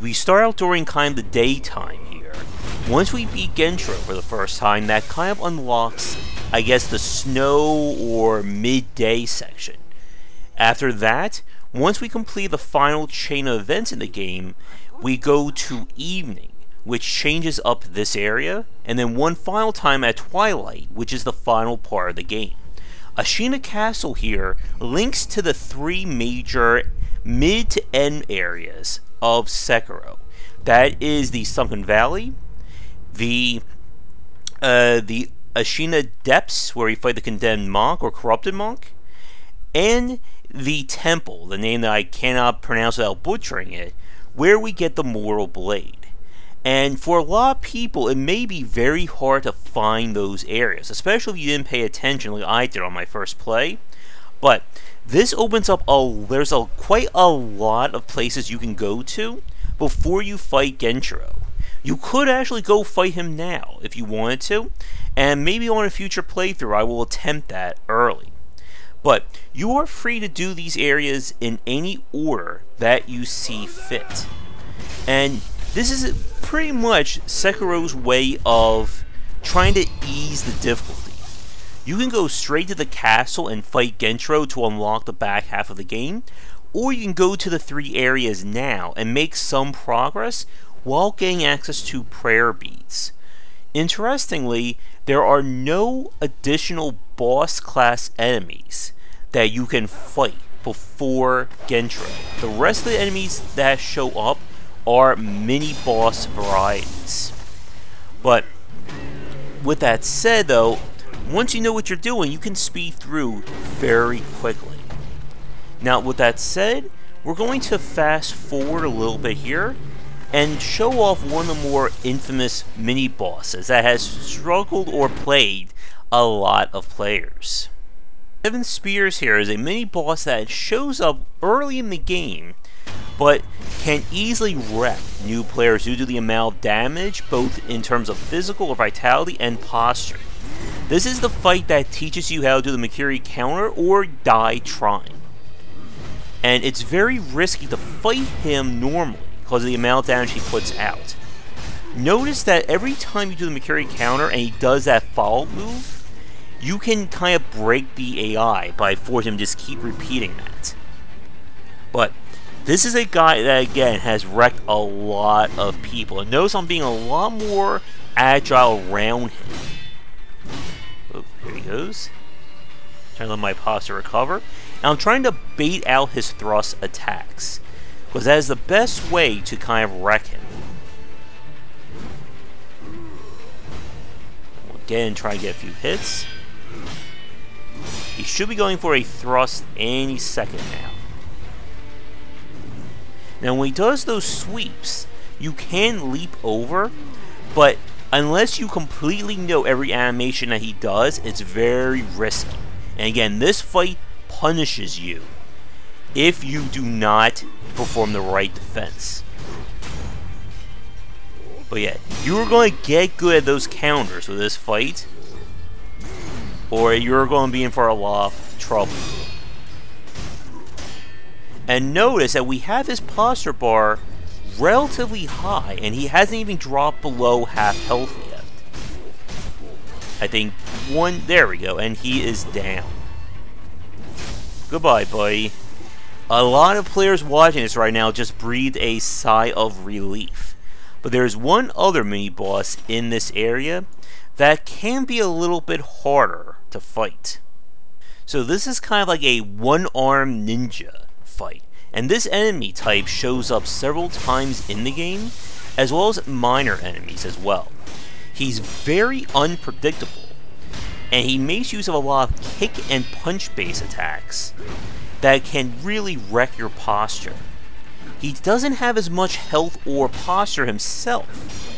We start out during kind of the daytime here, once we beat Genichiro for the first time, that kind of unlocks, I guess, the snow or midday section. After that, once we complete the final chain of events in the game, we go to evening, which changes up this area, and then one final time at twilight, which is the final part of the game. Ashina Castle here links to the three major mid to end areas of Sekiro. That is the Sunken Valley, the uh, the Ashina Depths, where you fight the condemned monk or corrupted monk, and the temple, the name that I cannot pronounce without butchering it, where we get the Mortal Blade. And for a lot of people, it may be very hard to find those areas, especially if you didn't pay attention like I did on my first play. But this opens up a there's a quite a lot of places you can go to before you fight Genichiro. You could actually go fight him now if you wanted to, and maybe on a future playthrough I will attempt that early. But you are free to do these areas in any order that you see fit. And this is pretty much Sekiro's way of trying to ease the difficulty. You can go straight to the castle and fight Genichiro to unlock the back half of the game, or you can go to the three areas now and make some progress while getting access to prayer beads. Interestingly, there are no additional boss class enemies that you can fight before Genichiro. The rest of the enemies that show up are mini boss varieties. But with that said though, once you know what you're doing, you can speed through very quickly. Now with that said, we're going to fast forward a little bit here and show off one of the more infamous mini bosses that has struggled or plagued a lot of players. Seven Spears here is a mini boss that shows up early in the game, but can easily wreck new players due to the amount of damage, both in terms of physical or vitality and posture. This is the fight that teaches you how to do the Mikiri counter or die trying. And it's very risky to fight him normally because of the amount of damage he puts out. Notice that every time you do the Mikiri counter and he does that follow move, you can kind of break the AI by forcing him to just keep repeating that. But this is a guy that, again, has wrecked a lot of people. And notice I'm being a lot more agile around him. Oh, here he goes. Trying to let my posture recover. And I'm trying to bait out his thrust attacks because that is the best way to kind of wreck him. Again try to get a few hits. He should be going for a thrust any second now. Now when he does those sweeps, you can leap over, but unless you completely know every animation that he does, it's very risky. And again, this fight punishes you if you do not perform the right defense. But yeah, you're going to get good at those counters with this fight, or you're going to be in for a lot of trouble. And notice that we have his posture bar relatively high, and he hasn't even dropped below half health yet. I think one, there we go, and he is down. Goodbye, buddy. A lot of players watching this right now just breathe a sigh of relief. But there's one other mini-boss in this area that can be a little bit harder to fight. So this is kind of like a one-arm ninja fight. And this enemy type shows up several times in the game, as well as minor enemies as well. He's very unpredictable, and he makes use of a lot of kick and punch base attacks that can really wreck your posture. He doesn't have as much health or posture himself,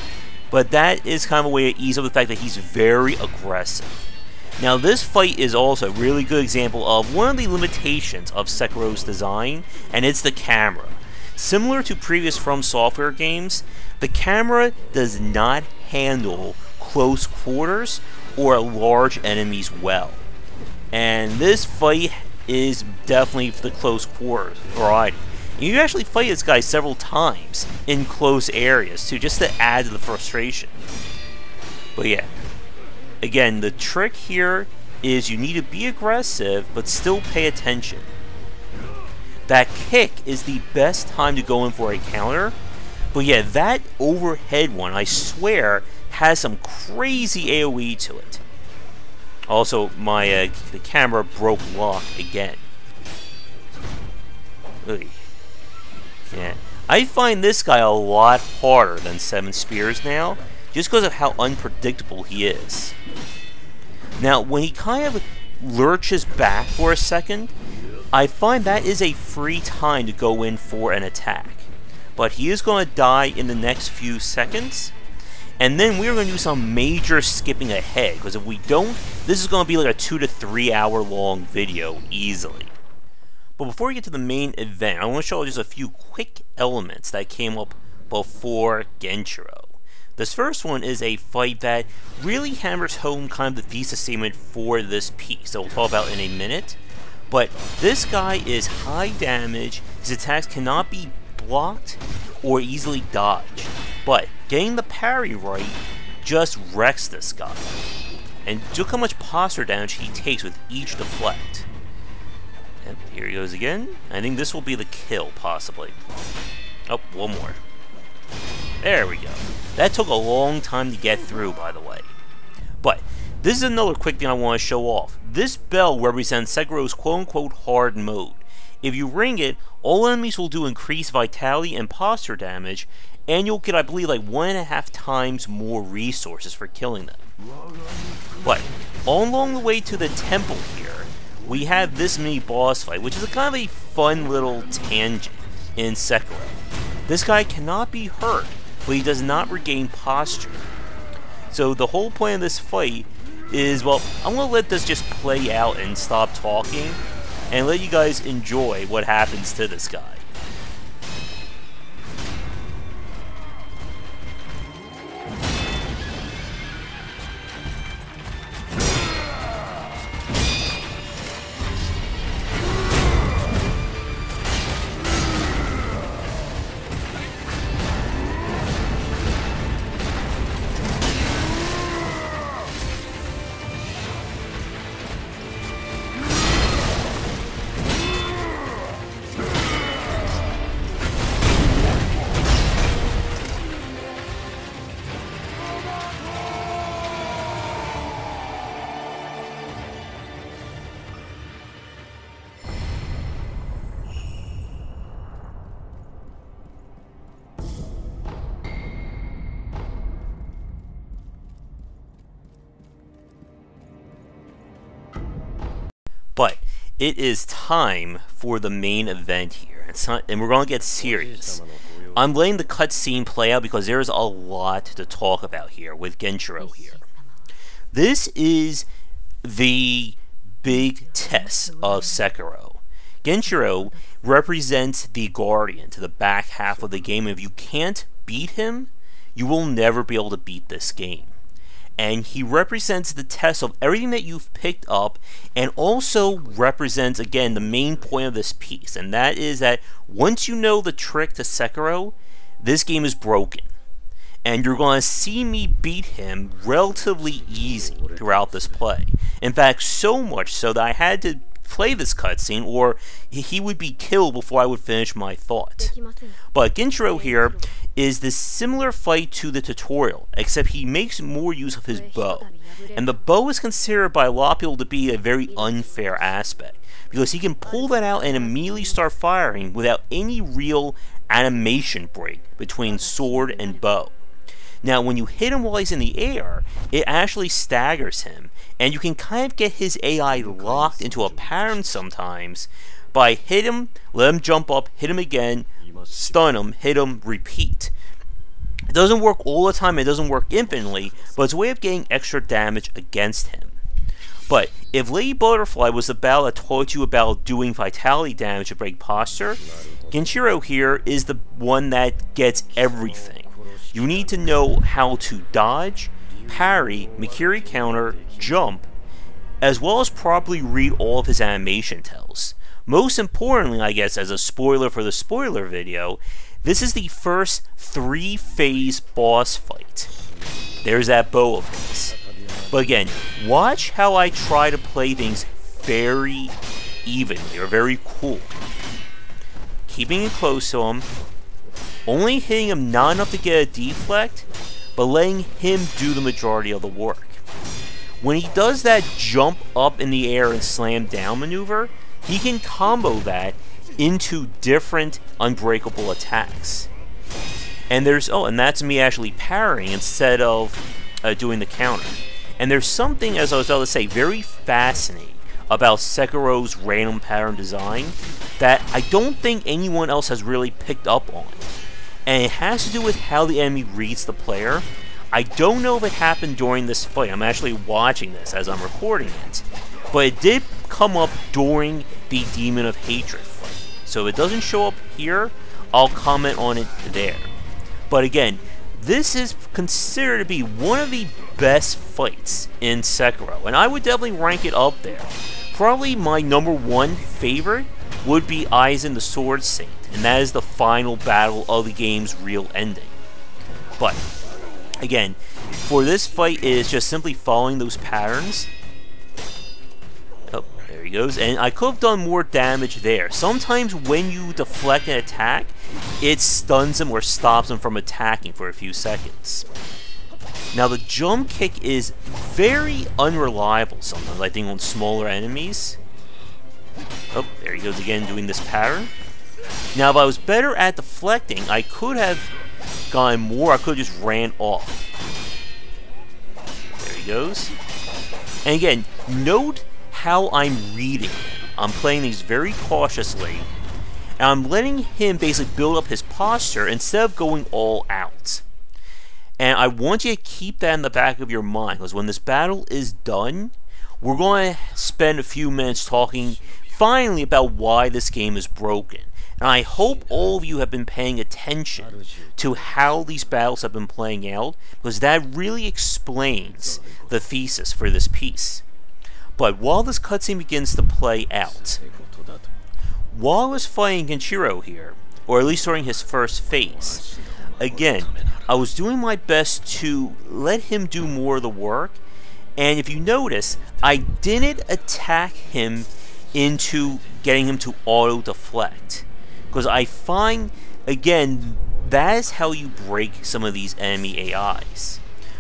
but that is kind of a way to ease up the fact that he's very aggressive. Now this fight is also a really good example of one of the limitations of Sekiro's design, and it's the camera. Similar to previous From Software games, the camera does not handle close quarters or large enemies well. And this fight is definitely the close quarters variety. You actually fight this guy several times in close areas too, just to add to the frustration. But yeah, again, the trick here is you need to be aggressive, but still pay attention. That kick is the best time to go in for a counter, but yeah, that overhead one, I swear, has some crazy AoE to it. Also, my uh, the camera broke lock again. Ugh. Yeah. I find this guy a lot harder than Seven Spears now, just because of how unpredictable he is. Now, when he kind of lurches back for a second, I find that is a free time to go in for an attack. But he is going to die in the next few seconds, and then we're going to do some major skipping ahead, because if we don't, this is going to be like a two to three hour long video easily. But before we get to the main event, I want to show just a few quick elements that came up before Genichiro. This first one is a fight that really hammers home kind of the thesis statement for this piece that we'll talk about in a minute. But this guy is high damage, his attacks cannot be blocked or easily dodged. But getting the parry right just wrecks this guy. And look how much posture damage he takes with each deflect. Yep, here he goes again. I think this will be the kill, possibly. Oh, one more. There we go. That took a long time to get through, by the way. But, this is another quick thing I want to show off. This bell represents Sekiro's quote-unquote hard mode. If you ring it, all enemies will do increased vitality and posture damage, and you'll get, I believe, like one and a half times more resources for killing them. But, all along the way to the temple here, we have this mini boss fight, which is a kind of a fun little tangent in Sekiro. This guy cannot be hurt, but he does not regain posture. So the whole point of this fight is, well, I'm going to let this just play out and stop talking, and let you guys enjoy what happens to this guy. It is time for the main event here. here, not, and we're going to get serious. I'm letting the cutscene play out because there's a lot to talk about here with Genichiro here. This is the big test of Sekiro. Genichiro represents the Guardian to the back half of the game. If you can't beat him, you will never be able to beat this game. And he represents the test of everything that you've picked up, and also represents, again, the main point of this piece. And that is that once you know the trick to Sekiro, this game is broken. And you're going to see me beat him relatively easy throughout this play. In fact, so much so that I had to play this cutscene, or he would be killed before I would finish my thought. But Genichiro here is this similar fight to the tutorial, except he makes more use of his bow. And the bow is considered by a lot of people to be a very unfair aspect, because he can pull that out and immediately start firing without any real animation break between sword and bow. Now, when you hit him while he's in the air, it actually staggers him, and you can kind of get his AI locked into a pattern sometimes by hit him, let him jump up, hit him again, stun him, hit him, repeat. It doesn't work all the time, it doesn't work infinitely, but it's a way of getting extra damage against him. But if Lady Butterfly was the battle that taught you about doing vitality damage to break posture, Genichiro here is the one that gets everything. You need to know how to dodge, parry, Mikiri counter, jump, as well as properly read all of his animation tells. Most importantly, I guess, as a spoiler for the spoiler video, this is the first three-phase boss fight. There's that bow of his. But again, watch how I try to play things very evenly, or very cool. Keeping it close to him, only hitting him not enough to get a deflect, but letting him do the majority of the work. When he does that jump up in the air and slam down maneuver, he can combo that into different unbreakable attacks. And there's, oh, and that's me actually parrying instead of uh, doing the counter. And there's something, as I was about to say, very fascinating about Sekiro's random pattern design that I don't think anyone else has really picked up on and it has to do with how the enemy reads the player. I don't know if it happened during this fight. I'm actually watching this as I'm recording it. But it did come up during the Demon of Hatred fight. So if it doesn't show up here, I'll comment on it there. But again, this is considered to be one of the best fights in Sekiro, and I would definitely rank it up there. Probably my number one favorite would be Isshin the Sword Saint, and that is the final battle of the game's real ending. But, again, for this fight, it is just simply following those patterns. Oh, there he goes. And I could have done more damage there. Sometimes when you deflect an attack, it stuns him or stops him from attacking for a few seconds. Now the jump kick is very unreliable sometimes, I think on smaller enemies. Oh, there he goes again doing this pattern. Now, if I was better at deflecting, I could have gone more. I could have just ran off. There he goes. And again, note how I'm reading I'm playing these very cautiously. And I'm letting him basically build up his posture instead of going all out. And I want you to keep that in the back of your mind, because when this battle is done, we're going to spend a few minutes talking finally about why this game is broken. And I hope all of you have been paying attention to how these battles have been playing out, because that really explains the thesis for this piece. But while this cutscene begins to play out, while I was fighting Genichiro here, or at least during his first phase, again, I was doing my best to let him do more of the work, and if you notice, I didn't attack him into getting him to auto deflect. Because I find, again, that is how you break some of these enemy AIs.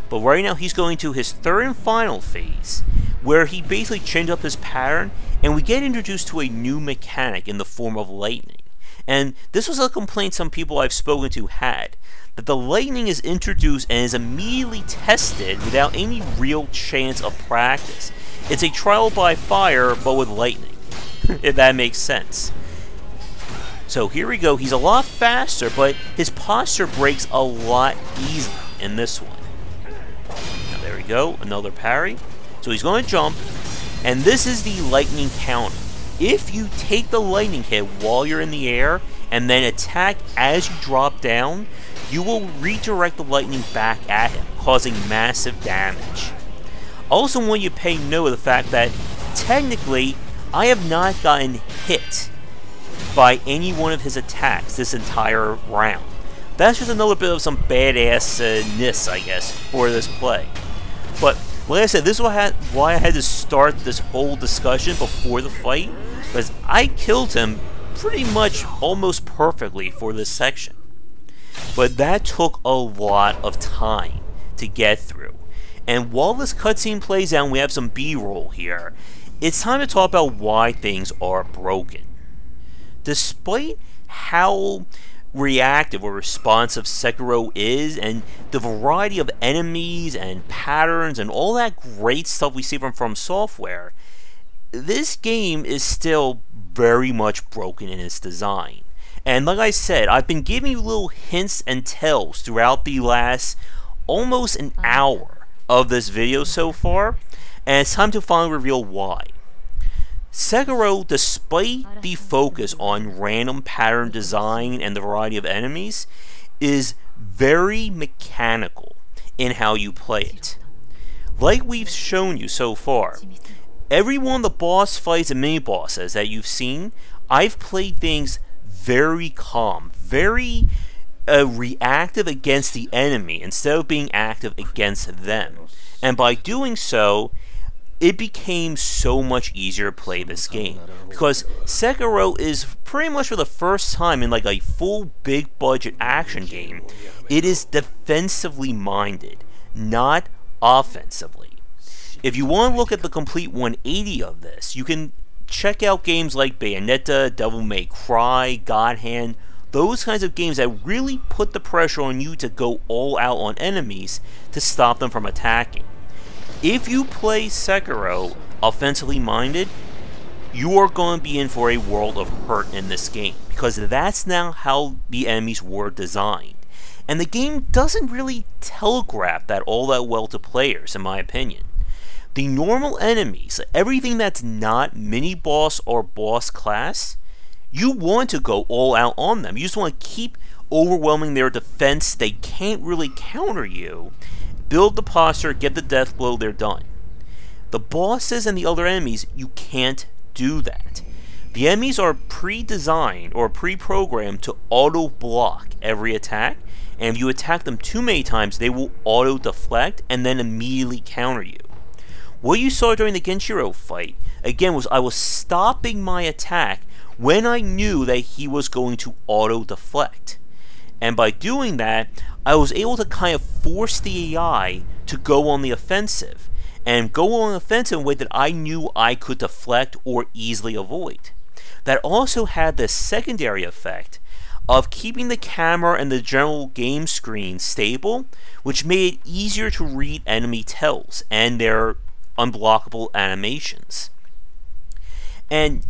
But right now he's going to his third and final phase, where he basically changed up his pattern, and we get introduced to a new mechanic in the form of lightning. And this was a complaint some people I've spoken to had, that the lightning is introduced and is immediately tested without any real chance of practice. It's a trial by fire, but with lightning. if that makes sense. So here we go. He's a lot faster, but his posture breaks a lot easier in this one. Now, there we go. Another parry. So he's going to jump. And this is the lightning counter. If you take the lightning hit while you're in the air and then attack as you drop down, you will redirect the lightning back at him, causing massive damage. Also want you to pay note of the fact that technically I have not gotten hit by any one of his attacks this entire round. That's just another bit of some badassness, I guess, for this play. But like I said, this is why I had to start this whole discussion before the fight, because I killed him pretty much almost perfectly for this section. But that took a lot of time to get through. And while this cutscene plays out and we have some B-roll here, it's time to talk about why things are broken. Despite how reactive or responsive Sekiro is, and the variety of enemies and patterns and all that great stuff we see from From Software, this game is still very much broken in its design. And like I said, I've been giving you little hints and tells throughout the last almost an oh, hour of this video so far, and it's time to finally reveal why. Sekiro, despite the focus on random pattern design and the variety of enemies, is very mechanical in how you play it. Like we've shown you so far, every one of the boss fights and mini bosses that you've seen, I've played things very calm, very uh, reactive against the enemy instead of being active against them. And by doing so, it became so much easier to play this game. Because Sekiro is pretty much for the first time in like a full big budget action game it is defensively minded not offensively. If you want to look at the complete 180 of this you can check out games like Bayonetta, Devil May Cry, God Hand those kinds of games that really put the pressure on you to go all out on enemies to stop them from attacking if you play Sekiro offensively minded, you are going to be in for a world of hurt in this game because that's now how the enemies were designed. And the game doesn't really telegraph that all that well to players, in my opinion. The normal enemies, everything that's not mini boss or boss class, you want to go all out on them. You just want to keep overwhelming their defense. They can't really counter you build the posture, get the death blow, they're done. The bosses and the other enemies, you can't do that. The enemies are pre-designed or pre-programmed to auto-block every attack, and if you attack them too many times, they will auto-deflect and then immediately counter you. What you saw during the Genichiro fight, again, was I was stopping my attack when I knew that he was going to auto-deflect. And by doing that, I was able to kind of force the AI to go on the offensive and go on the offensive in a way that I knew I could deflect or easily avoid. That also had the secondary effect of keeping the camera and the general game screen stable, which made it easier to read enemy tells and their unblockable animations. And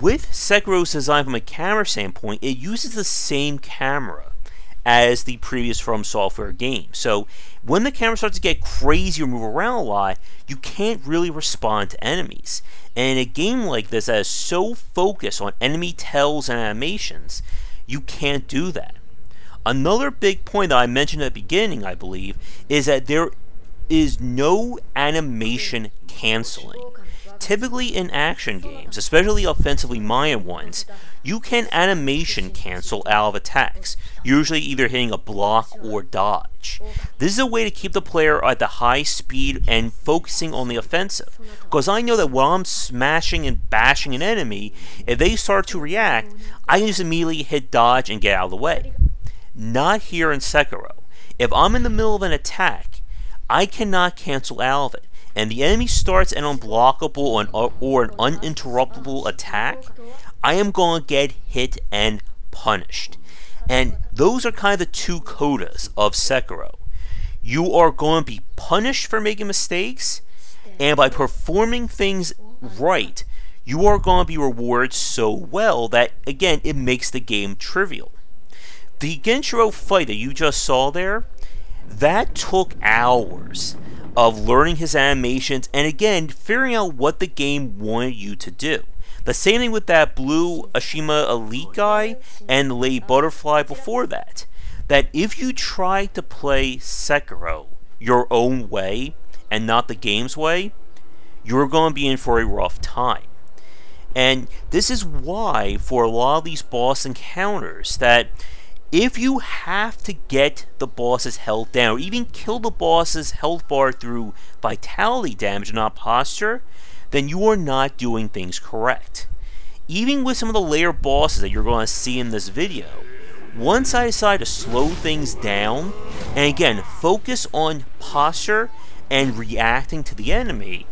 with Sekiro's design from a camera standpoint, it uses the same camera as the previous From Software game. So when the camera starts to get crazy or move around a lot, you can't really respond to enemies. And in a game like this that is so focused on enemy tells and animations, you can't do that. Another big point that I mentioned at the beginning, I believe, is that there is no animation canceling. Typically in action games, especially offensively minded ones, you can animation cancel out of attacks, usually either hitting a block or dodge. This is a way to keep the player at the high speed and focusing on the offensive. Because I know that while I'm smashing and bashing an enemy, if they start to react, I can just immediately hit dodge and get out of the way. Not here in Sekiro. If I'm in the middle of an attack, I cannot cancel out of it and the enemy starts an unblockable or an uninterruptible attack, I am going to get hit and punished. And those are kind of the two codas of Sekiro. You are going to be punished for making mistakes, and by performing things right, you are going to be rewarded so well that, again, it makes the game trivial. The Genichiro fight that you just saw there, that took hours of learning his animations and, again, figuring out what the game wanted you to do. The same thing with that blue Ashina Elite guy and the Lady Butterfly before that. That if you try to play Sekiro your own way and not the game's way, you're going to be in for a rough time. And this is why, for a lot of these boss encounters, that if you have to get the boss's health down, or even kill the boss's health bar through vitality damage, not posture, then you are not doing things correct. Even with some of the layer bosses that you're going to see in this video, once I decide to slow things down, and again, focus on posture and reacting to the enemy,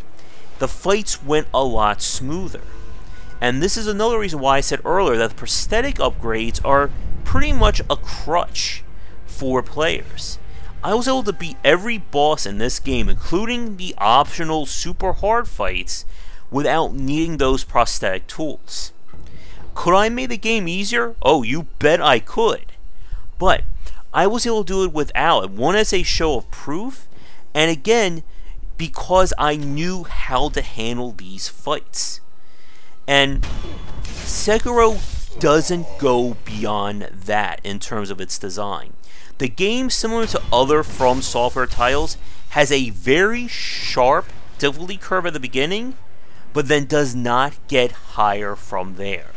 the fights went a lot smoother. And this is another reason why I said earlier that the prosthetic upgrades are pretty much a crutch for players. I was able to beat every boss in this game, including the optional super hard fights, without needing those prosthetic tools. Could I make the game easier? Oh, you bet I could. But I was able to do it without it. One as a show of proof, and again, because I knew how to handle these fights. And Sekiro doesn't go beyond that in terms of its design. The game, similar to other From Software titles, has a very sharp difficulty curve at the beginning, but then does not get higher from there.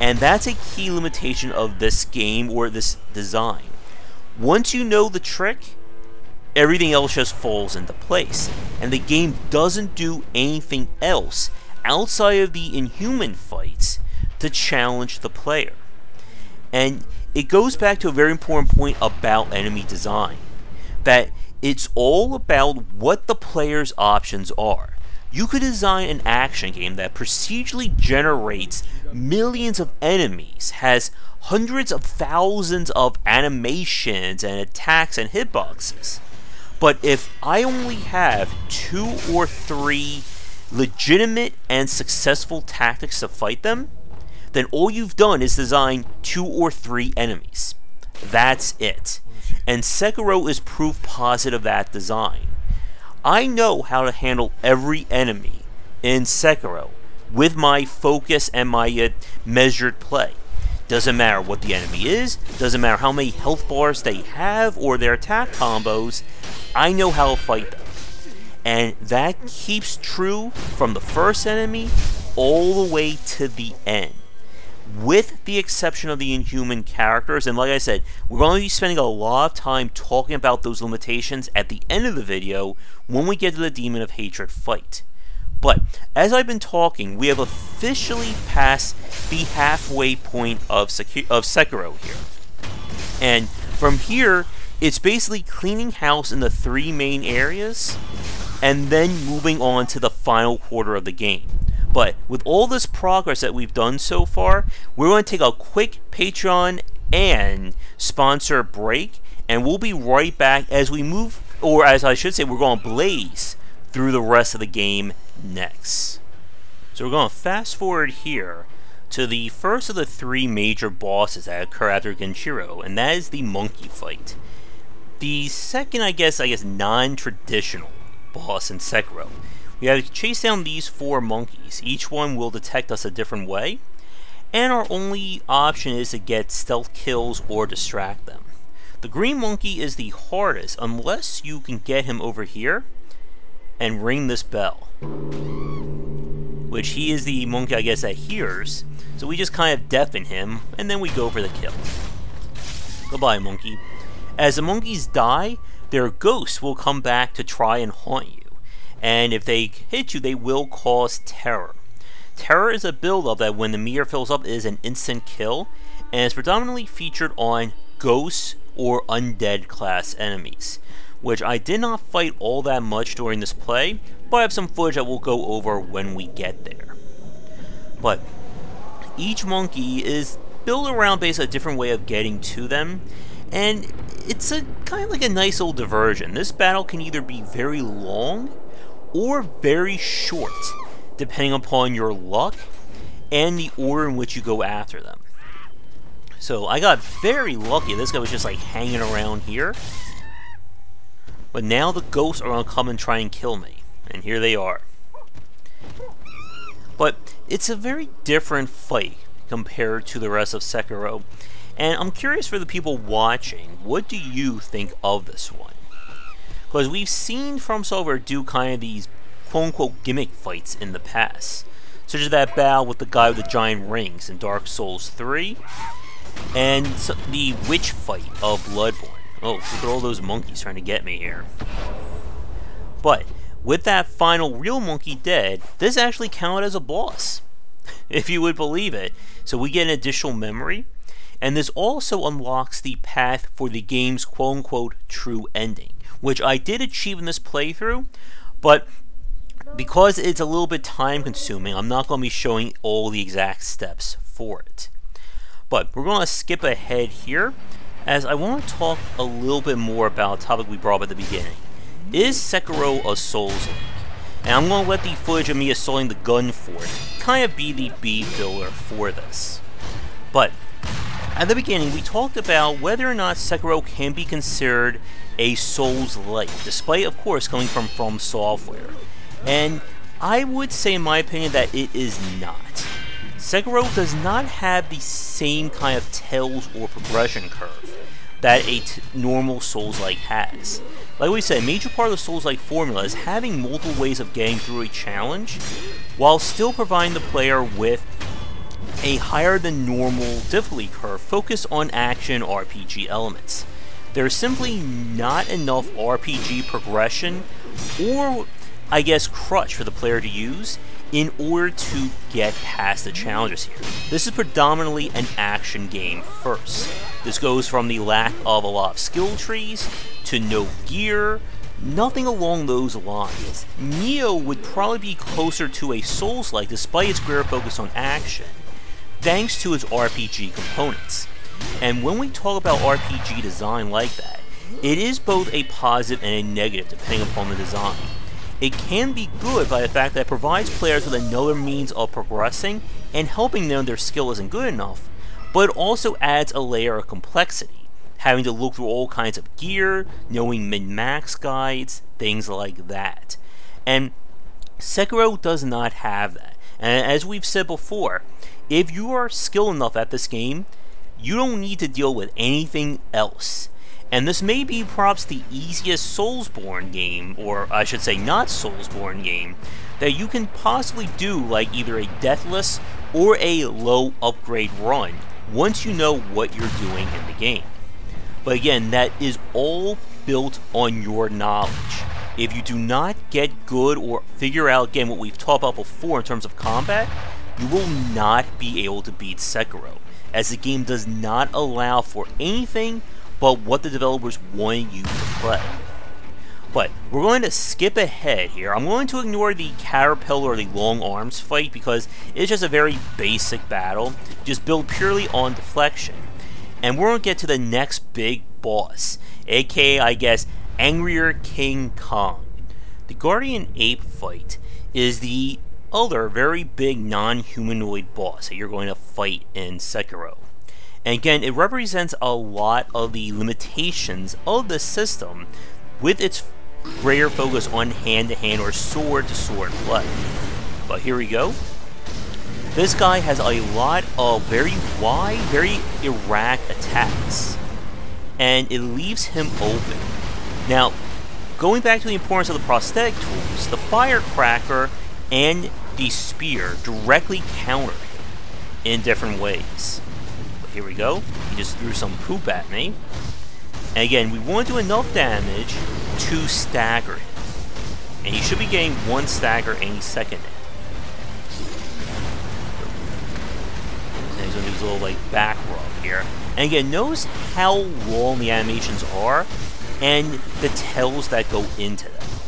And that's a key limitation of this game or this design. Once you know the trick, everything else just falls into place. And the game doesn't do anything else outside of the inhuman fights to challenge the player. And it goes back to a very important point about enemy design. That it's all about what the player's options are. You could design an action game that procedurally generates millions of enemies, has hundreds of thousands of animations and attacks and hitboxes. But if I only have two or three legitimate and successful tactics to fight them, then all you've done is design two or three enemies. That's it. And Sekiro is proof positive of that design. I know how to handle every enemy in Sekiro with my focus and my uh, measured play. Doesn't matter what the enemy is, doesn't matter how many health bars they have or their attack combos, I know how to fight them. And that keeps true from the first enemy all the way to the end with the exception of the Inhuman characters. And like I said, we're going to be spending a lot of time talking about those limitations at the end of the video when we get to the Demon of Hatred fight. But as I've been talking, we have officially passed the halfway point of, of Sekiro here. And from here, it's basically cleaning house in the three main areas and then moving on to the final quarter of the game. But with all this progress that we've done so far, we're going to take a quick Patreon and sponsor break, and we'll be right back as we move, or as I should say, we're going to blaze through the rest of the game next. So we're going to fast forward here to the first of the three major bosses that occur after Genichiro, and that is the monkey fight. The second, I guess, I guess non-traditional boss in Sekiro. We have to chase down these four monkeys. Each one will detect us a different way. And our only option is to get stealth kills or distract them. The green monkey is the hardest unless you can get him over here and ring this bell. Which he is the monkey, I guess, that hears. So we just kind of deafen him, and then we go for the kill. Goodbye, monkey. As the monkeys die, their ghosts will come back to try and haunt you and if they hit you, they will cause terror. Terror is a build-up that when the meter fills up is an instant kill, and is predominantly featured on ghosts or undead class enemies, which I did not fight all that much during this play, but I have some footage that we'll go over when we get there. But each monkey is built around basically a different way of getting to them, and it's a kind of like a nice old diversion. This battle can either be very long or very short, depending upon your luck and the order in which you go after them. So I got very lucky. This guy was just like hanging around here. But now the ghosts are going to come and try and kill me. And here they are. But it's a very different fight compared to the rest of Sekiro. And I'm curious for the people watching, what do you think of this one? Because we've seen From Software do kind of these quote-unquote gimmick fights in the past. Such as that battle with the guy with the giant rings in Dark Souls 3. And the witch fight of Bloodborne. Oh, look at all those monkeys trying to get me here. But, with that final real monkey dead, this actually counted as a boss. if you would believe it. So we get an additional memory. And this also unlocks the path for the game's quote-unquote true ending. Which I did achieve in this playthrough, but because it's a little bit time consuming, I'm not going to be showing all the exact steps for it. But we're going to skip ahead here as I want to talk a little bit more about a topic we brought up at the beginning. Is Sekiro a Souls-like? And I'm going to let the footage of me assaulting the gun fort kind of be the B filler for this. But, at the beginning, we talked about whether or not Sekiro can be considered a Souls-like, despite, of course, coming from From Software. And I would say, in my opinion, that it is not. Sekiro does not have the same kind of tells or progression curve that a normal Souls-like has. Like we said, a major part of the Souls-like formula is having multiple ways of getting through a challenge, while still providing the player with a higher than normal difficulty curve focused on action RPG elements. There's simply not enough RPG progression, or I guess crutch for the player to use, in order to get past the challenges here. This is predominantly an action game first. This goes from the lack of a lot of skill trees, to no gear, nothing along those lines. Nioh would probably be closer to a Souls-like despite its greater focus on action, thanks to its RPG components. And when we talk about RPG design like that, it is both a positive and a negative depending upon the design. It can be good by the fact that it provides players with another means of progressing and helping them their skill isn't good enough, but it also adds a layer of complexity, having to look through all kinds of gear, knowing min-max guides, things like that. And Sekiro does not have that. And as we've said before, if you are skilled enough at this game, you don't need to deal with anything else. And this may be perhaps the easiest Soulsborne game, or I should say not Soulsborne game, that you can possibly do like either a Deathless or a low upgrade run once you know what you're doing in the game. But again, that is all built on your knowledge. If you do not get good or figure out, again, what we've talked about before in terms of combat, you will not be able to beat Sekiro, as the game does not allow for anything but what the developers want you to play. But we're going to skip ahead here. I'm going to ignore the Caterpillar or the Long Arms fight because it's just a very basic battle, just built purely on deflection. And we're going to get to the next big boss, aka, I guess, Angrier King Kong. The Guardian Ape fight is the other very big non-humanoid boss that you're going to fight in Sekiro. And again, it represents a lot of the limitations of the system with its greater focus on hand-to-hand -hand or sword-to-sword -sword play. But here we go. This guy has a lot of very wide, very erratic attacks. And it leaves him open. Now, going back to the importance of the prosthetic tools, the firecracker and the spear directly counter him in different ways. Here we go. He just threw some poop at me. And again, we want to do enough damage to stagger him. And he should be getting one stagger any second now. And he's going to do his little, like, back rub here. And again, notice how long the animations are and the tells that go into them.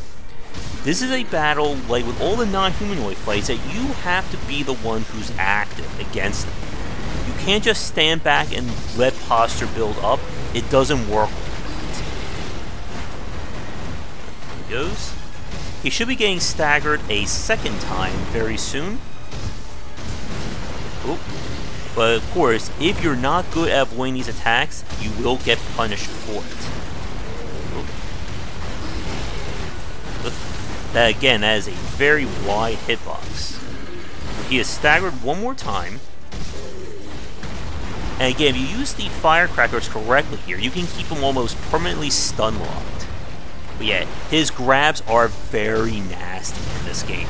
This is a battle, like with all the non-humanoid fights, that you have to be the one who's active against them You can't just stand back and let posture build up. It doesn't work. He goes. He should be getting staggered a second time very soon. Oop. But of course, if you're not good at avoiding these attacks, you will get punished for it. That again, that is a very wide hitbox. He is staggered one more time. And again, if you use the firecrackers correctly here, you can keep him almost permanently stun locked. But yeah, his grabs are very nasty in this game.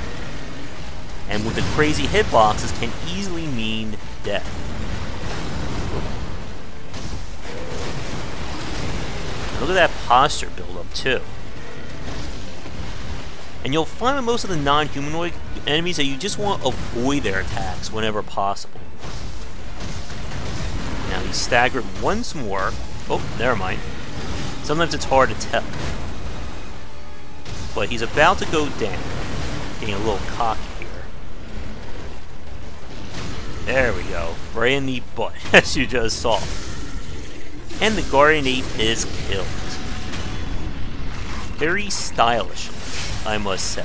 And with the crazy hitboxes can easily mean death. Look at that posture build up too. And you'll find that most of the non-humanoid enemies that you just want to avoid their attacks whenever possible. Now he's staggered once more. Oh, never mind. Sometimes it's hard to tell. But he's about to go down. Getting a little cocky here. There we go. Right in the butt, as you just saw. And the Guardian Ape is killed. Very stylish. I must say.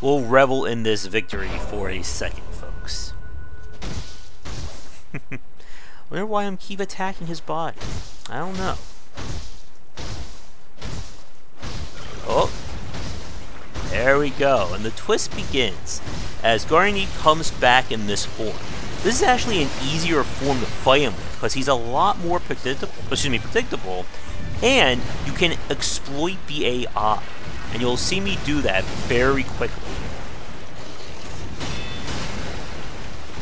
We'll revel in this victory for a second, folks. wonder why I'm keep attacking his body. I don't know. Oh. There we go. And the twist begins as Garni comes back in this form. This is actually an easier form to fight him with because he's a lot more predictable, excuse me, predictable and you can exploit the AI. And you'll see me do that very quickly.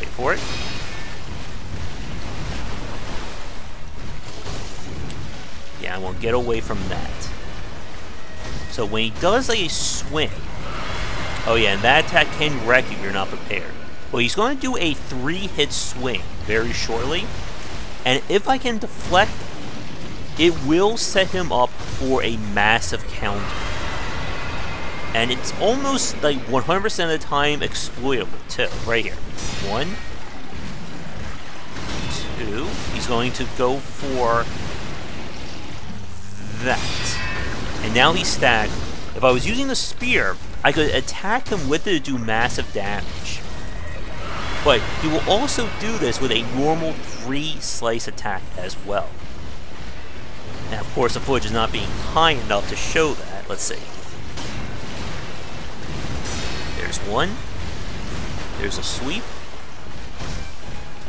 Wait for it. Yeah, I won't get away from that. So when he does like a swing, oh yeah, and that attack can wreck you if you're not prepared. Well, he's going to do a three-hit swing very shortly, and if I can deflect it will set him up for a massive counter. And it's almost like 100% of the time exploitable too, right here. One, two, he's going to go for that. And now he's staggered. If I was using the spear, I could attack him with it to do massive damage. But he will also do this with a normal three slice attack as well. Now, of course, the footage is not being high enough to show that. Let's see. There's one. There's a sweep.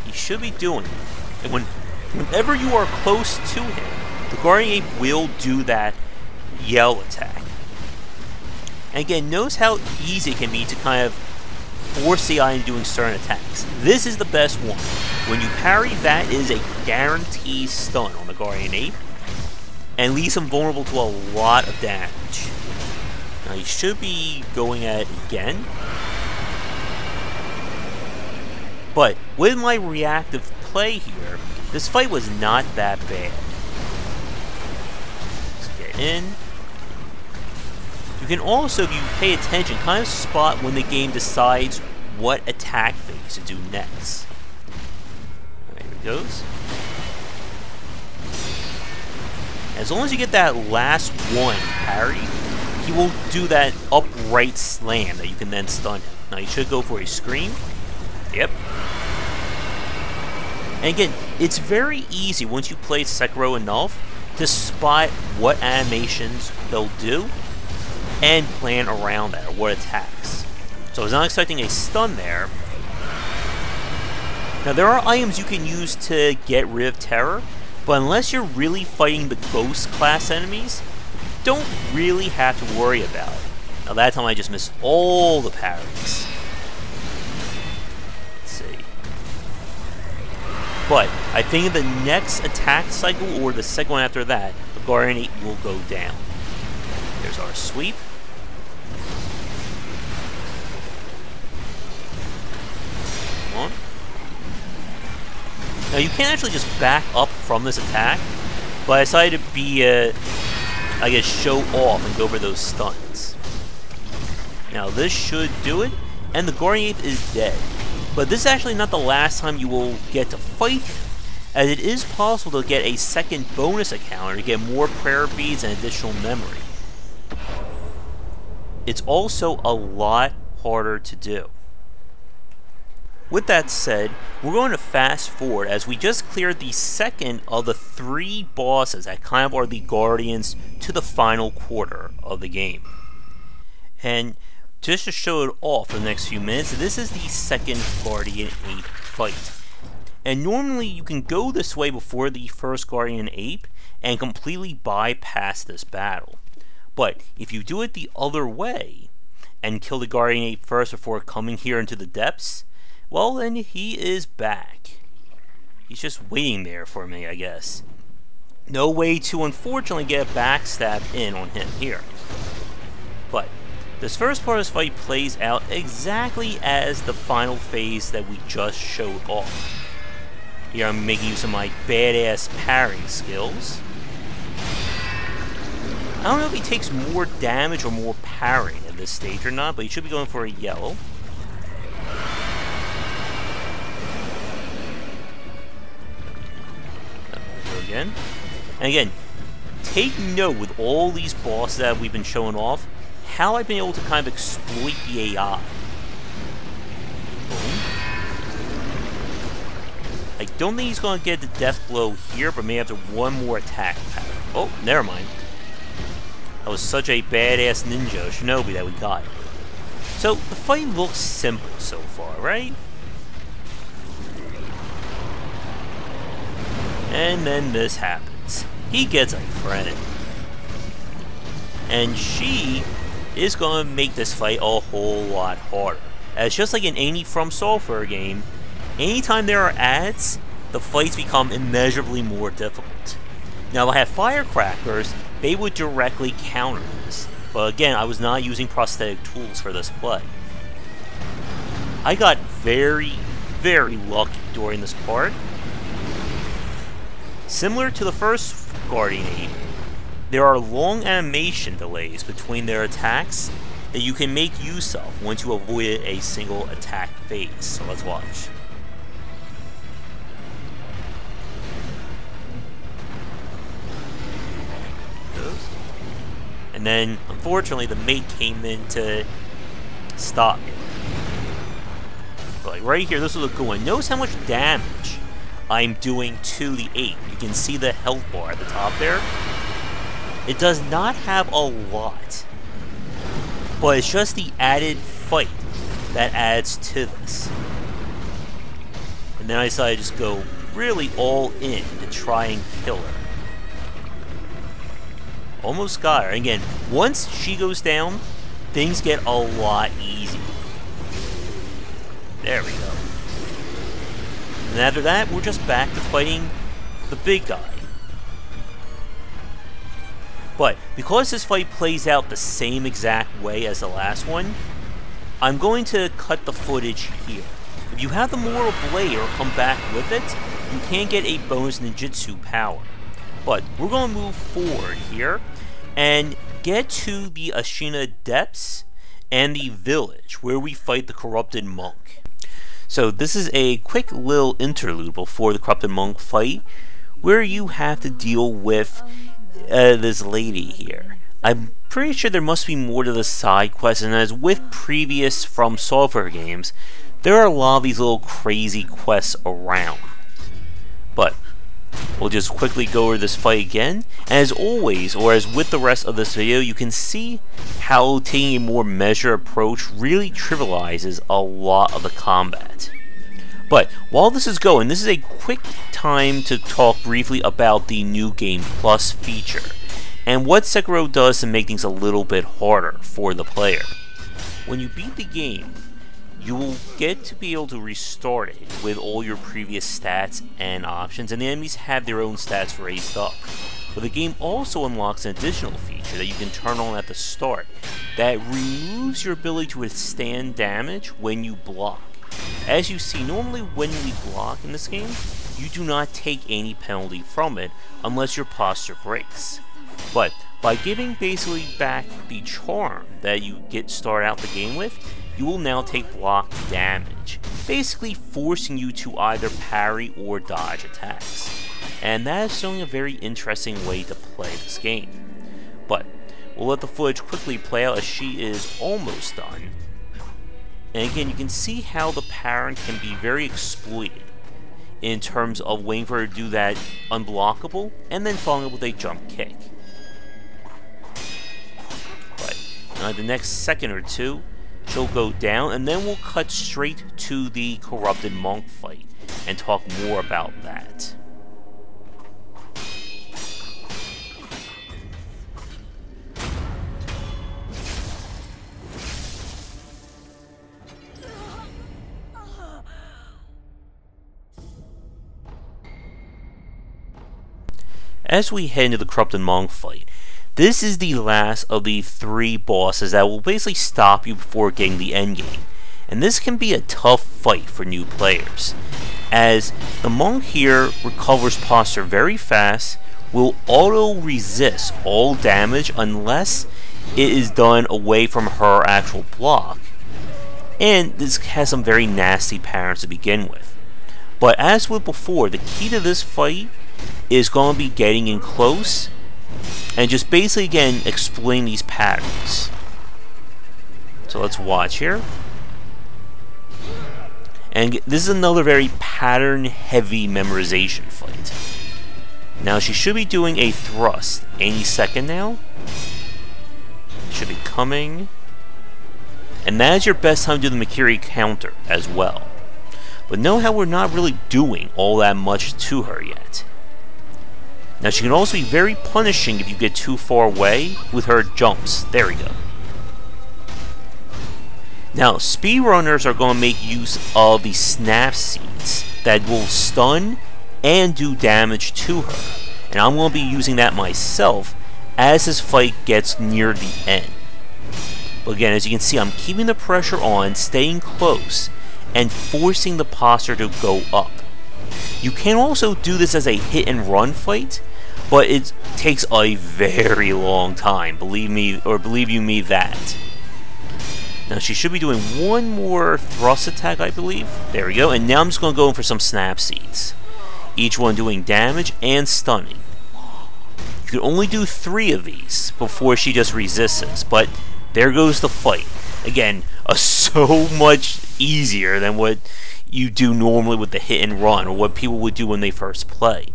He should be doing it. And when, whenever you are close to him, the Guardian Ape will do that yell attack. And again, notice how easy it can be to kind of force the eye into doing certain attacks. This is the best one. When you parry, that is a guaranteed stun on the Guardian Ape and leaves him vulnerable to a lot of damage. Now he should be going at it again. But with my reactive play here, this fight was not that bad. Let's get in. You can also, if you pay attention, kind of spot when the game decides what attack phase to do next. There he goes. As long as you get that last one parry, he will do that upright slam that you can then stun him. Now you should go for a scream. Yep. And again, it's very easy once you play Sekiro enough to spot what animations they'll do and plan around that, or what attacks. So I was not expecting a stun there. Now there are items you can use to get rid of terror, but unless you're really fighting the ghost class enemies, don't really have to worry about it. Now that time I just missed all the parries. Let's see. But I think the next attack cycle or the second one after that, the Guardian Ape will go down. There's our sweep. Now you can't actually just back up from this attack, but I decided to be, uh, I guess, show off and go for those stunts. Now this should do it, and the Guardian Ape is dead. But this is actually not the last time you will get to fight as it is possible to get a second bonus encounter to get more prayer beads and additional memory. It's also a lot harder to do. With that said, we're going to fast forward as we just cleared the second of the three bosses that kind of are the guardians to the final quarter of the game. And just to show it off for the next few minutes, this is the second Guardian Ape fight. And normally you can go this way before the first Guardian Ape and completely bypass this battle. But if you do it the other way and kill the Guardian Ape first before coming here into the depths, well then he is back. He's just waiting there for me, I guess. No way to unfortunately get a backstab in on him here. But this first part of this fight plays out exactly as the final phase that we just showed off. Here I'm making use of my badass parrying skills. I don't know if he takes more damage or more parrying at this stage or not, but he should be going for a yellow. Again. And again, take note with all these bosses that we've been showing off, how I've been able to kind of exploit the AI. Boom. I don't think he's going to get the death blow here, but may have to one more attack pattern. Oh, never mind. That was such a badass ninja shinobi that we got. So, the fight looks simple so far, right? And then this happens. He gets a friend. And she is going to make this fight a whole lot harder. As just like in any From Software game, anytime there are ads, the fights become immeasurably more difficult. Now, if I had firecrackers, they would directly counter this. But again, I was not using prosthetic tools for this play. I got very, very lucky during this part. Similar to the first Guardian Ape, there are long animation delays between their attacks that you can make use of once you avoid a single attack phase. So let's watch. And then, unfortunately, the mate came in to stop me. But right here, this was a good one. Notice how much damage I'm doing to the 8. You can see the health bar at the top there. It does not have a lot. But it's just the added fight that adds to this. And then I decided to just go really all in to try and kill her. Almost got her. Again, once she goes down, things get a lot easier. There we go. And after that, we're just back to fighting the big guy. But because this fight plays out the same exact way as the last one, I'm going to cut the footage here. If you have the Mortal Blade or come back with it, you can get a bonus ninjutsu power. But we're going to move forward here and get to the Ashina Depths and the village where we fight the corrupted monk. So this is a quick little interlude before the corrupted monk fight where you have to deal with uh, this lady here. I'm pretty sure there must be more to the side quest, and as with previous From Software games, there are a lot of these little crazy quests around. But We'll just quickly go over this fight again. As always, or as with the rest of this video, you can see how taking a more measured approach really trivializes a lot of the combat. But while this is going, this is a quick time to talk briefly about the New Game Plus feature, and what Sekiro does to make things a little bit harder for the player. When you beat the game, you will get to be able to restart it with all your previous stats and options, and the enemies have their own stats raised up. But the game also unlocks an additional feature that you can turn on at the start that removes your ability to withstand damage when you block. As you see, normally when we block in this game, you do not take any penalty from it unless your posture breaks. But by giving basically back the charm that you get start out the game with, you will now take block damage, basically forcing you to either parry or dodge attacks. And that is showing a very interesting way to play this game. But we'll let the footage quickly play out as she is almost done. And again, you can see how the pattern can be very exploited in terms of waiting for her to do that unblockable and then following up with a jump kick. But uh, the next second or two, she'll go down and then we'll cut straight to the corrupted monk fight and talk more about that. As we head into the Corrupted Monk fight, this is the last of the three bosses that will basically stop you before getting the endgame. And this can be a tough fight for new players, as the monk here recovers posture very fast, will auto-resist all damage unless it is done away from her actual block, and this has some very nasty patterns to begin with. But as with before, the key to this fight is going to be getting in close and just basically again explain these patterns. So let's watch here. And this is another very pattern heavy memorization fight. Now she should be doing a thrust any second now. Should be coming. And that is your best time to do the Mikiri counter as well. But know how we're not really doing all that much to her yet. Now she can also be very punishing if you get too far away with her jumps. There we go. Now, speedrunners are going to make use of the snap seeds that will stun and do damage to her. And I'm going to be using that myself as this fight gets near the end. But again, as you can see, I'm keeping the pressure on, staying close, and forcing the posture to go up. You can also do this as a hit and run fight, but it takes a very long time, believe me, or believe you me that. Now she should be doing one more thrust attack, I believe. There we go, and now I'm just going to go in for some snap seeds. Each one doing damage and stunning. You can only do three of these before she just resists, but there goes the fight. Again, a so much easier than what you do normally with the hit and run, or what people would do when they first play.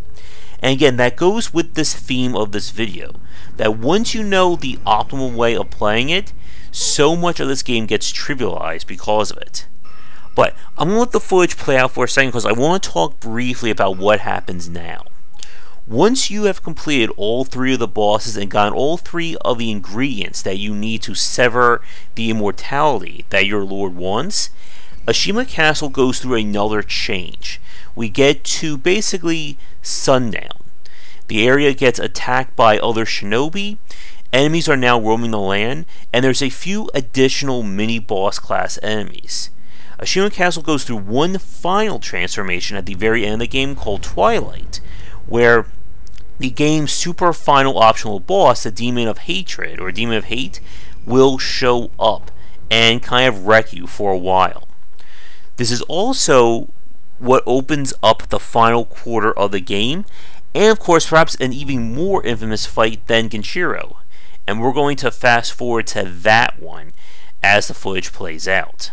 And again, that goes with this theme of this video. That once you know the optimal way of playing it, so much of this game gets trivialized because of it. But I'm going to let the footage play out for a second because I want to talk briefly about what happens now. Once you have completed all three of the bosses and gotten all three of the ingredients that you need to sever the immortality that your lord wants, Ashina Castle goes through another change. We get to basically sundown. The area gets attacked by other shinobi, enemies are now roaming the land, and there's a few additional mini-boss class enemies. Ashina Castle goes through one final transformation at the very end of the game called Twilight, where the game's super final optional boss, the Demon of Hatred, or Demon of Hate, will show up and kind of wreck you for a while. This is also what opens up the final quarter of the game, and of course, perhaps an even more infamous fight than Genichiro. And we're going to fast forward to that one as the footage plays out.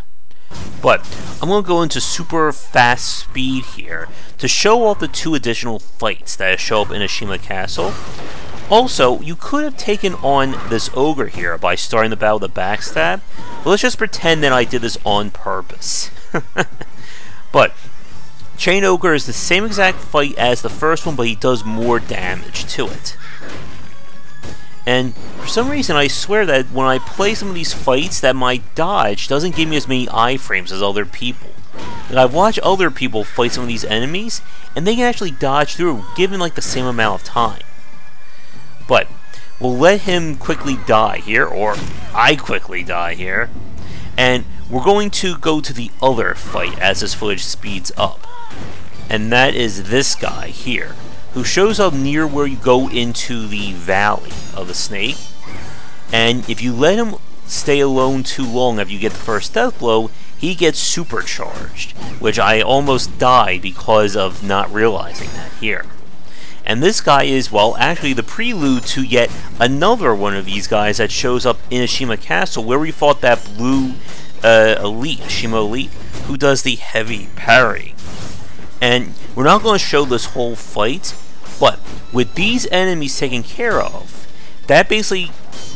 But I'm going to go into super fast speed here to show off the two additional fights that show up in Ashina Castle. Also, you could have taken on this ogre here by starting the battle with a backstab, but let's just pretend that I did this on purpose. but Chain Ogre is the same exact fight as the first one, but he does more damage to it. And for some reason, I swear that when I play some of these fights, that my dodge doesn't give me as many iframes as other people. Like, I've watched other people fight some of these enemies, and they can actually dodge through, given like the same amount of time. But we'll let him quickly die here, or I quickly die here, and we're going to go to the other fight as this footage speeds up and that is this guy here, who shows up near where you go into the valley of the snake. And if you let him stay alone too long after you get the first death blow, he gets supercharged, which I almost died because of not realizing that here. And this guy is, well, actually the prelude to yet another one of these guys that shows up in Ashina Castle, where we fought that blue uh, elite, Ashina Elite, who does the heavy parry. And we're not going to show this whole fight, but with these enemies taken care of, that basically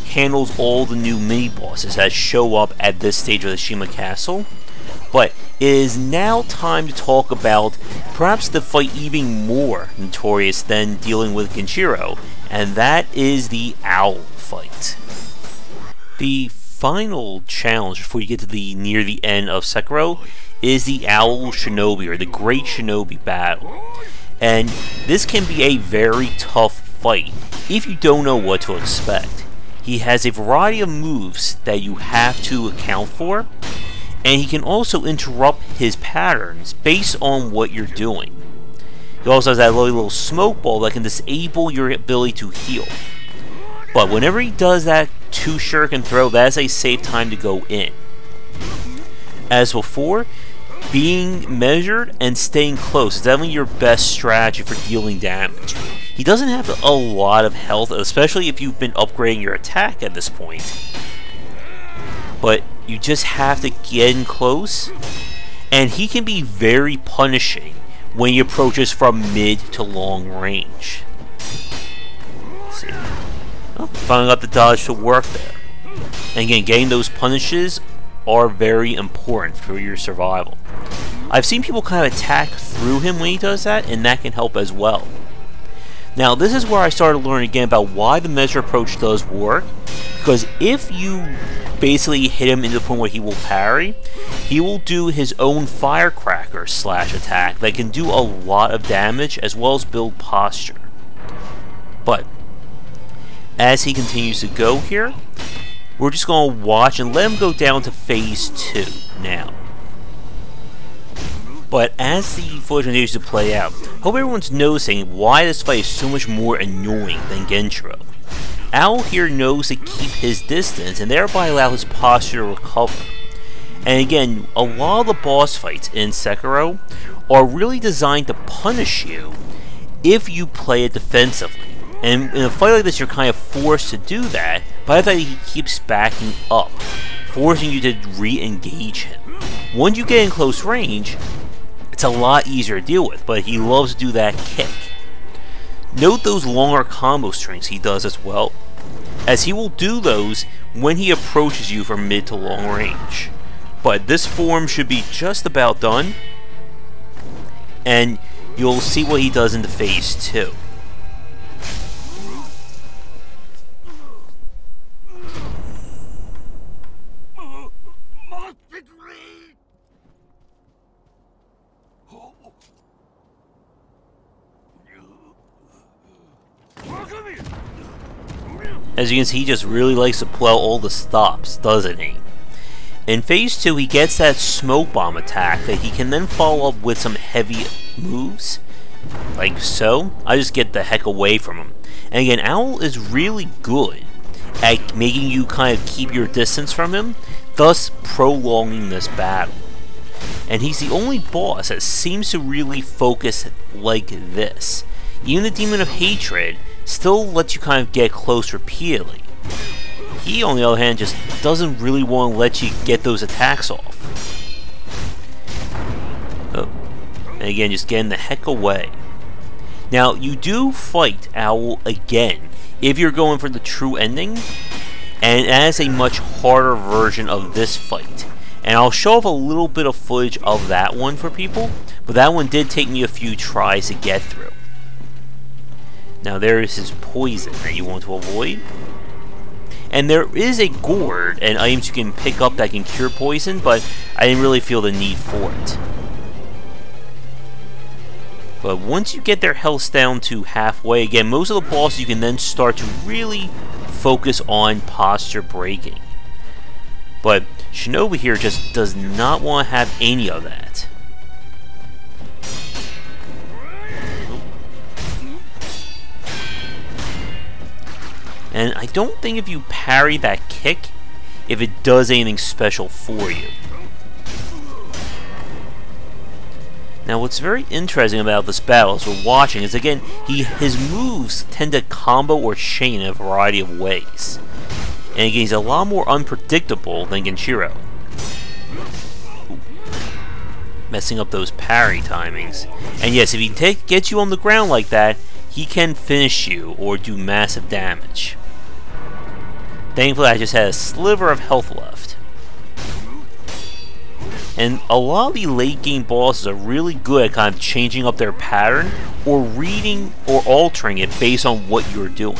handles all the new mini bosses that show up at this stage of the Shima Castle. But it is now time to talk about perhaps the fight even more notorious than dealing with Genichiro, and that is the Owl fight. The final challenge before you get to the near the end of Sekiro is the Owl Shinobi, or the Great Shinobi Battle. And this can be a very tough fight if you don't know what to expect. He has a variety of moves that you have to account for, and he can also interrupt his patterns based on what you're doing. He also has that little smoke ball that can disable your ability to heal. But whenever he does that two shuriken throw, that's a safe time to go in. As before, being measured and staying close is definitely your best strategy for dealing damage. He doesn't have a lot of health, especially if you've been upgrading your attack at this point. But you just have to get in close, and he can be very punishing when he approaches from mid to long range. Let's see. Oh, finally got the dodge to work there. And again, getting those punishes are very important for your survival. I've seen people kind of attack through him when he does that, and that can help as well. Now, this is where I started learning again about why the measure approach does work, because if you basically hit him into the point where he will parry, he will do his own firecracker slash attack that can do a lot of damage as well as build posture. But, as he continues to go here, we're just going to watch and let him go down to phase 2 now. But as the footage continues to play out, hope everyone's noticing why this fight is so much more annoying than Genichiro. Owl here knows to keep his distance and thereby allow his posture to recover. And again, a lot of the boss fights in Sekiro are really designed to punish you if you play it defensively. And in a fight like this, you're kind of forced to do that by the fact he keeps backing up, forcing you to re-engage him. Once you get in close range, it's a lot easier to deal with, but he loves to do that kick. Note those longer combo strings he does as well, as he will do those when he approaches you from mid to long range. But this form should be just about done, and you'll see what he does into phase 2. As you can see, he just really likes to pull out all the stops, doesn't he? In Phase 2, he gets that smoke bomb attack that he can then follow up with some heavy moves, like so. I just get the heck away from him. And again, Owl is really good at making you kind of keep your distance from him, thus prolonging this battle. And he's the only boss that seems to really focus like this. Even the Demon of Hatred still lets you kind of get close repeatedly. He, on the other hand, just doesn't really want to let you get those attacks off. Oh. And again, just getting the heck away. Now, you do fight Owl again if you're going for the true ending, and as a much harder version of this fight. And I'll show off a little bit of footage of that one for people, but that one did take me a few tries to get through. Now there is his poison that you want to avoid. And there is a gourd and items you can pick up that can cure poison, but I didn't really feel the need for it. But once you get their health down to halfway, again, most of the bosses you can then start to really focus on posture breaking. But Shinobi here just does not want to have any of that. And I don't think if you parry that kick, if it does anything special for you. Now what's very interesting about this battle as we're watching is again, he his moves tend to combo or chain in a variety of ways. And again, he's a lot more unpredictable than Genichiro. Messing up those parry timings. And yes, if he gets you on the ground like that, he can finish you or do massive damage. Thankfully, I just had a sliver of health left. And a lot of the late game bosses are really good at kind of changing up their pattern or reading or altering it based on what you're doing.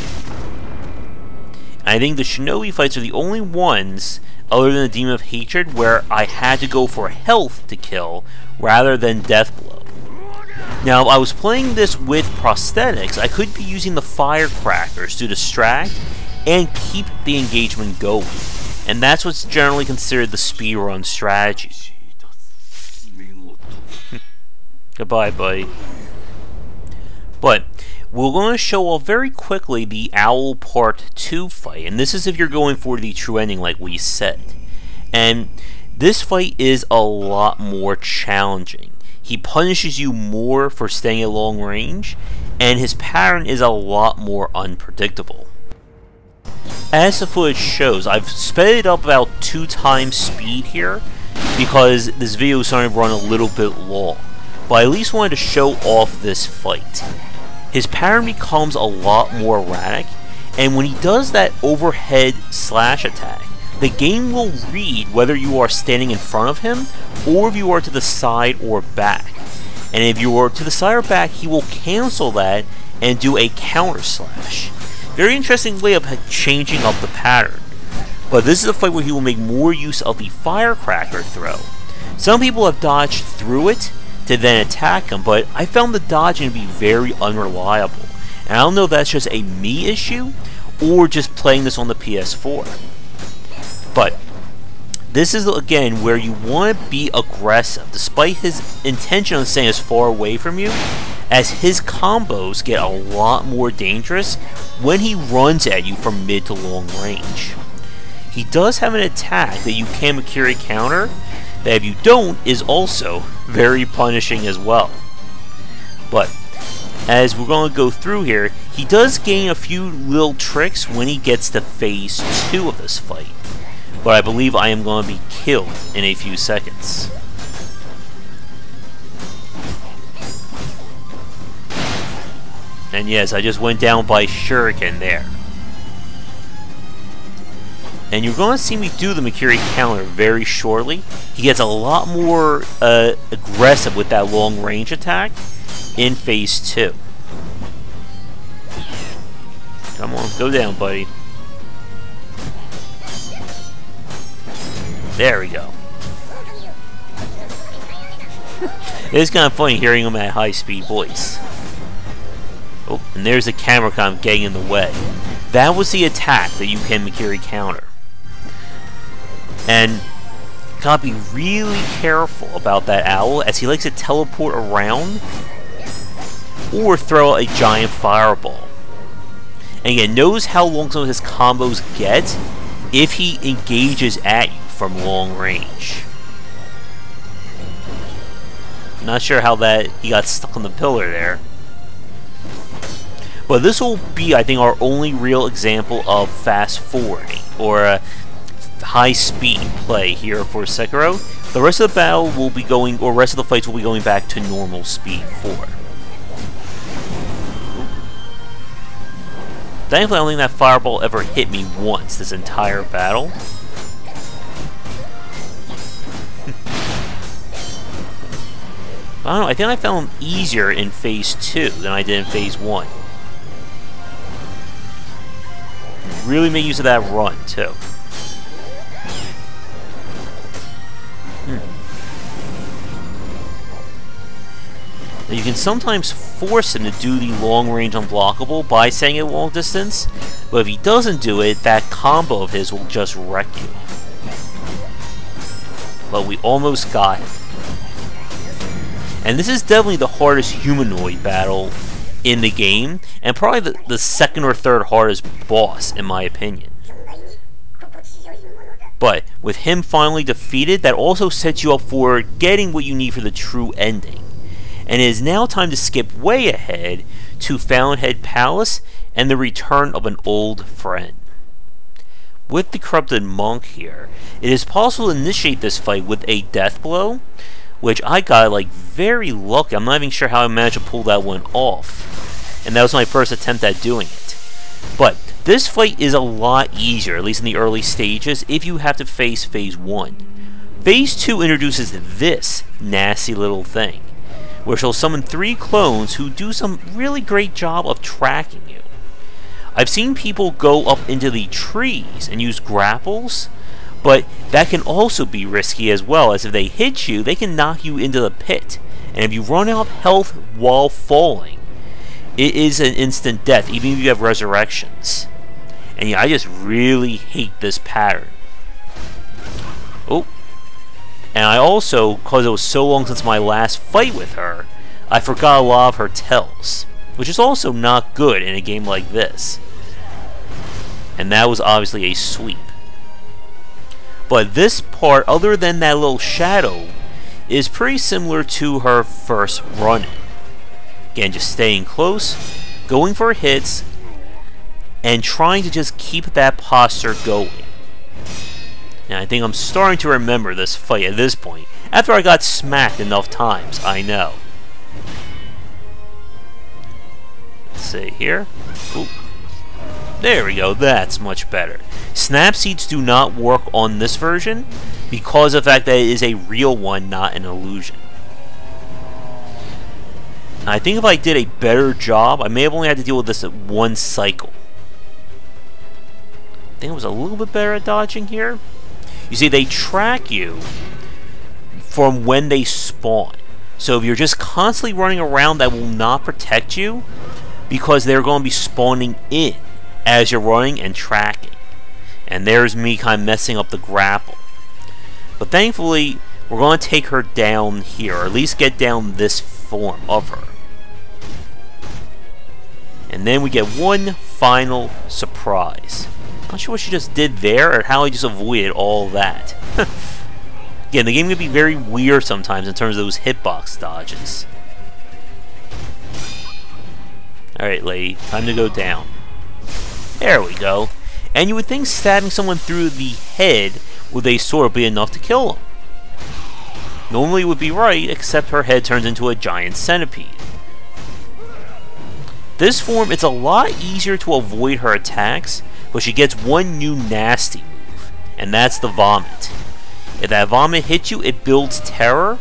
I think the Shinobi fights are the only ones, other than the Demon of Hatred, where I had to go for health to kill rather than death blow. Now, I was playing this with prosthetics, I could be using the firecrackers to distract and keep the engagement going. And that's what's generally considered the speedrun strategy. Goodbye, buddy. But, we're going to show off very quickly the Owl Part 2 fight. And this is if you're going for the true ending like we said. And this fight is a lot more challenging. He punishes you more for staying at long range, and his pattern is a lot more unpredictable. As the footage shows, I've sped it up about two times speed here, because this video is starting to run a little bit long. But I at least wanted to show off this fight. His pattern becomes a lot more erratic, and when he does that overhead slash attack, the game will read whether you are standing in front of him or if you are to the side or back. And if you are to the side or back, he will cancel that and do a counter slash. Very interesting way of changing up the pattern. But this is a fight where he will make more use of the firecracker throw. Some people have dodged through it to then attack him, but I found the dodging to be very unreliable. And I don't know if that's just a me issue or just playing this on the PS4. This is again where you want to be aggressive, despite his intention of staying as far away from you, as his combos get a lot more dangerous when he runs at you from mid to long range. He does have an attack that you can Mikiri counter, that if you don't is also very punishing as well. But as we're going to go through here, he does gain a few little tricks when he gets to phase 2 of this fight but I believe I am going to be killed in a few seconds. And yes, I just went down by Shuriken there. And you're going to see me do the Mikiri counter very shortly. He gets a lot more uh, aggressive with that long range attack in Phase 2. Come on, go down, buddy. There we go. it is kind of funny hearing him at high speed voice. Oh, and there's a camera of getting in the way. That was the attack that you can Mikiri counter. And gotta be really careful about that owl as he likes to teleport around or throw a giant fireball. And again, knows how long some of his combos get if he engages at you from long range. Not sure how that he got stuck on the pillar there. But this will be, I think, our only real example of fast forwarding, or a high speed play here for Sekiro. The rest of the battle will be going, or rest of the fights will be going back to normal speed 4. Thankfully, I don't think that fireball ever hit me once this entire battle. I don't know, I think I found them easier in Phase 2 than I did in Phase 1. Really make use of that run, too. Hmm. Now you can sometimes force him to do the long range unblockable by saying it long distance, but if he doesn't do it, that combo of his will just wreck you. But we almost got him. And this is definitely the hardest humanoid battle in the game, and probably the, the second or third hardest boss, in my opinion. But with him finally defeated, that also sets you up for getting what you need for the true ending. And it is now time to skip way ahead to Fountainhead Palace and the return of an old friend. With the Corrupted Monk here, it is possible to initiate this fight with a death blow, which I got like very lucky. I'm not even sure how I managed to pull that one off. And that was my first attempt at doing it. But this fight is a lot easier, at least in the early stages, if you have to face Phase 1. Phase 2 introduces this nasty little thing, where she'll summon three clones who do some really great job of tracking you. I've seen people go up into the trees and use grapples, but that can also be risky as well, as if they hit you, they can knock you into the pit. And if you run out of health while falling, it is an instant death, even if you have resurrections. And yeah, I just really hate this pattern. Oh. And I also, because it was so long since my last fight with her, I forgot a lot of her tells. Which is also not good in a game like this. And that was obviously a sweep. But this part, other than that little shadow, is pretty similar to her first run. Again, just staying close, going for hits, and trying to just keep that posture going. Now, I think I'm starting to remember this fight at this point. After I got smacked enough times, I know. Let's see here. There we go, that's much better. Snap seeds do not work on this version because of the fact that it is a real one, not an illusion. I think if I did a better job, I may have only had to deal with this at one cycle. I think I was a little bit better at dodging here. You see, they track you from when they spawn. So if you're just constantly running around, that will not protect you because they're going to be spawning in as you're running and tracking. And there's me kind of messing up the grapple. But thankfully, we're going to take her down here, or at least get down this form of her. And then we get one final surprise. Not sure what she just did there, or how I just avoided all that. Again, the game can be very weird sometimes in terms of those hitbox dodges. Alright, lady, time to go down. There we go. And you would think stabbing someone through the head with a sword be enough to kill them. Normally would be right, except her head turns into a giant centipede. This form, it's a lot easier to avoid her attacks, but she gets one new nasty move, and that's the Vomit. If that Vomit hits you, it builds terror,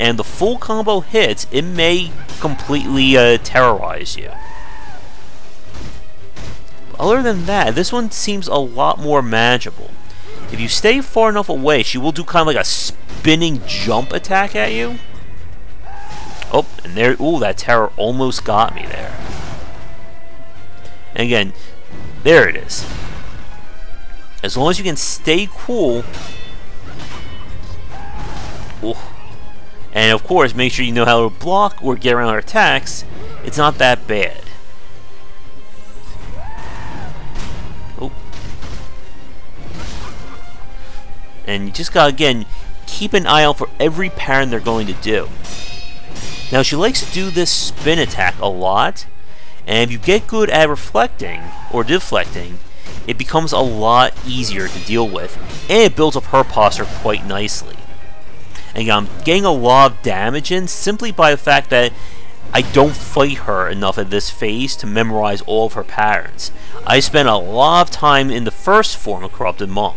and the full combo hits, it may completely uh, terrorize you. Other than that, this one seems a lot more manageable. If you stay far enough away, she will do kind of like a spinning jump attack at you. Oh, and there, ooh, that terror almost got me there. And again, there it is. As long as you can stay cool. Ooh. And of course, make sure you know how to block or get around her attacks. It's not that bad. And you just gotta, again, keep an eye out for every pattern they're going to do. Now, she likes to do this spin attack a lot, and if you get good at reflecting, or deflecting, it becomes a lot easier to deal with, and it builds up her posture quite nicely. And I'm getting a lot of damage in simply by the fact that I don't fight her enough at this phase to memorize all of her patterns. I spent a lot of time in the first form of Corrupted Monk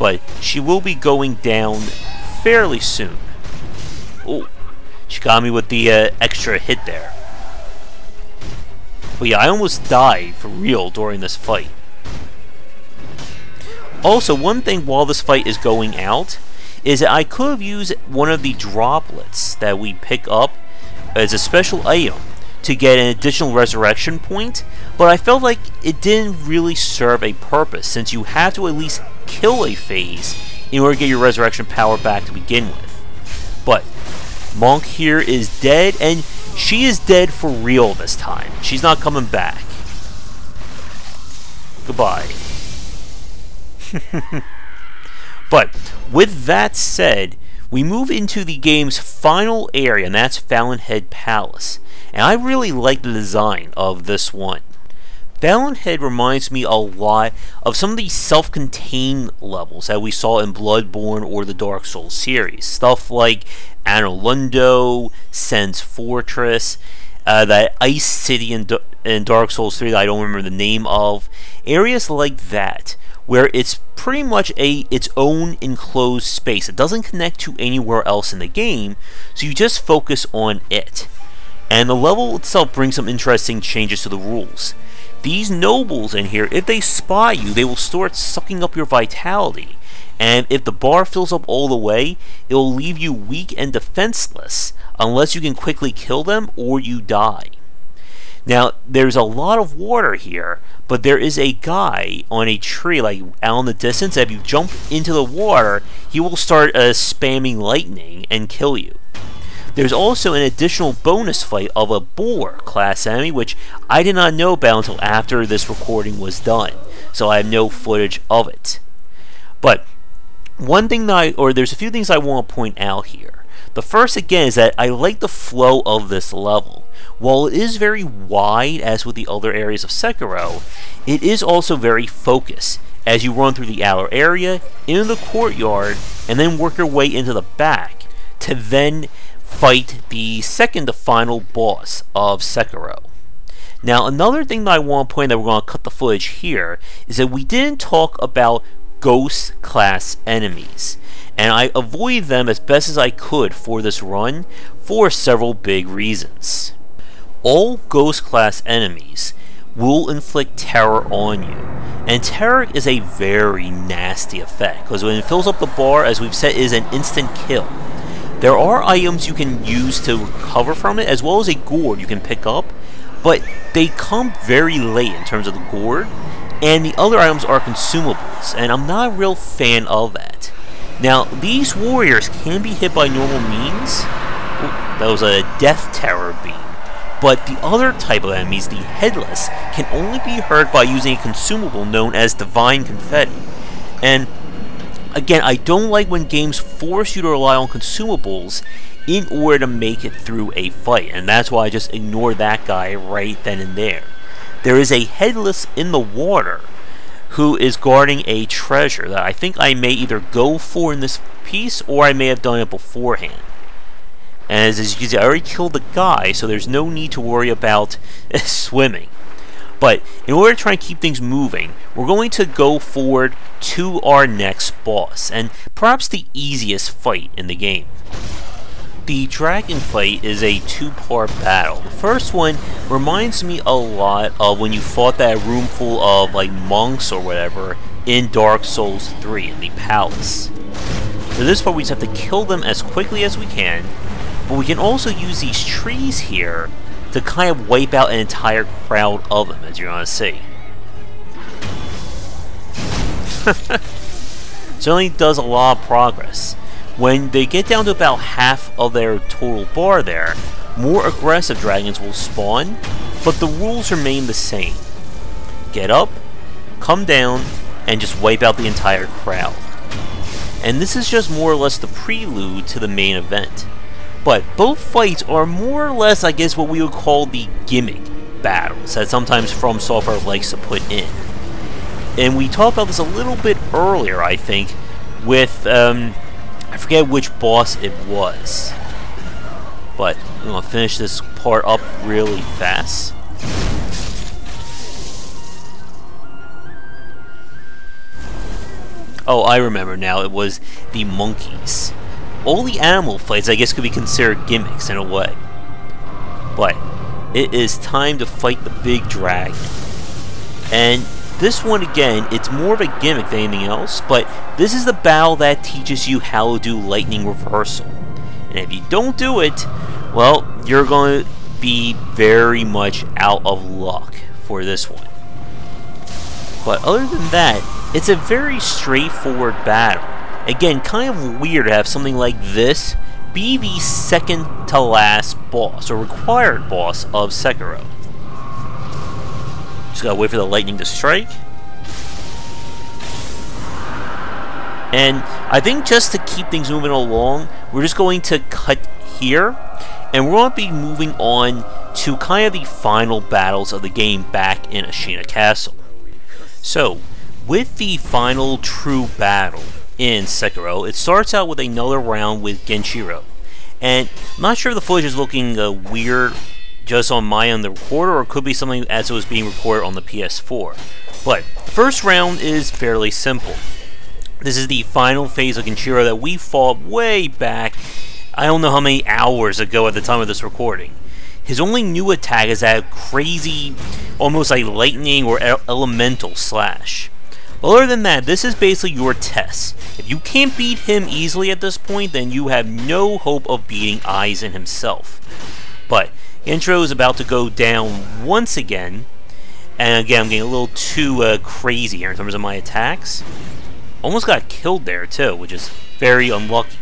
but she will be going down fairly soon. Oh, she got me with the uh, extra hit there. But yeah, I almost died for real during this fight. Also, one thing while this fight is going out is that I could have used one of the droplets that we pick up as a special item to get an additional resurrection point, but I felt like it didn't really serve a purpose since you have to at least kill a phase in order to get your resurrection power back to begin with. But Monk here is dead, and she is dead for real this time. She's not coming back. Goodbye. but with that said, we move into the game's final area, and that's Fountainhead Palace. And I really like the design of this one. Fountainhead reminds me a lot of some of these self-contained levels that we saw in Bloodborne or the Dark Souls series. Stuff like Anor Londo, Sen's Fortress, uh, that Ice City in, in Dark Souls 3 that I don't remember the name of. Areas like that, where it's pretty much a its own enclosed space. It doesn't connect to anywhere else in the game, so you just focus on it. And the level itself brings some interesting changes to the rules. These nobles in here, if they spy you, they will start sucking up your vitality. And if the bar fills up all the way, it will leave you weak and defenseless unless you can quickly kill them or you die. Now, there's a lot of water here, but there is a guy on a tree, like out in the distance. If you jump into the water, he will start uh, spamming lightning and kill you. There's also an additional bonus fight of a boar class enemy, which I did not know about until after this recording was done, so I have no footage of it. But one thing that I, or there's a few things I want to point out here. The first again is that I like the flow of this level. While it is very wide as with the other areas of Sekiro, it is also very focused as you run through the outer area, into the courtyard, and then work your way into the back to then fight the second to final boss of Sekiro. Now, another thing that I want to point that we're going to cut the footage here is that we didn't talk about ghost class enemies. And I avoided them as best as I could for this run for several big reasons. All ghost class enemies will inflict terror on you. And terror is a very nasty effect because when it fills up the bar, as we've said, is an instant kill. There are items you can use to recover from it, as well as a gourd you can pick up, but they come very late in terms of the gourd, and the other items are consumables, and I'm not a real fan of that. Now, these warriors can be hit by normal means. Ooh, that was a death terror beam. But the other type of enemies, the headless, can only be hurt by using a consumable known as divine confetti. And Again, I don't like when games force you to rely on consumables in order to make it through a fight, and that's why I just ignore that guy right then and there. There is a headless in the water who is guarding a treasure that I think I may either go for in this piece or I may have done it beforehand. And as, as you can see, I already killed the guy, so there's no need to worry about swimming. But in order to try and keep things moving, we're going to go forward to our next boss, and perhaps the easiest fight in the game. The dragon fight is a two-part battle. The first one reminds me a lot of when you fought that room full of like monks or whatever in Dark Souls 3 in the palace. For this part we just have to kill them as quickly as we can, but we can also use these trees here to kind of wipe out an entire crowd of them, as you're going to see. Certainly does a lot of progress. When they get down to about half of their total bar there, more aggressive dragons will spawn, but the rules remain the same. Get up, come down, and just wipe out the entire crowd. And this is just more or less the prelude to the main event. But both fights are more or less, I guess, what we would call the gimmick battles that sometimes From Software likes to put in. And we talked about this a little bit earlier, I think, with, um, I forget which boss it was. But I'm going to finish this part up really fast. Oh, I remember now. It was the monkeys all the animal fights, I guess, could be considered gimmicks in a way. But it is time to fight the big dragon. And this one, again, it's more of a gimmick than anything else, but this is the battle that teaches you how to do lightning reversal. And if you don't do it, well, you're going to be very much out of luck for this one. But other than that, it's a very straightforward battle. Again, kind of weird to have something like this be the second to last boss, or required boss, of Sekiro. Just gotta wait for the lightning to strike. And I think just to keep things moving along, we're just going to cut here, and we're going to be moving on to kind of the final battles of the game back in Ashina Castle. So, with the final true battle in Sekiro, it starts out with another round with Genichiro. And I'm not sure if the footage is looking uh, weird just on my end the recorder, or it could be something as it was being recorded on the PS4. But first round is fairly simple. This is the final phase of Genichiro that we fought way back, I don't know how many hours ago at the time of this recording. His only new attack is that crazy, almost like lightning or elemental slash. Other than that, this is basically your test. If you can't beat him easily at this point, then you have no hope of beating Isshin himself. But intro is about to go down once again, and again, I'm getting a little too uh, crazy here in terms of my attacks. Almost got killed there, too, which is very unlucky.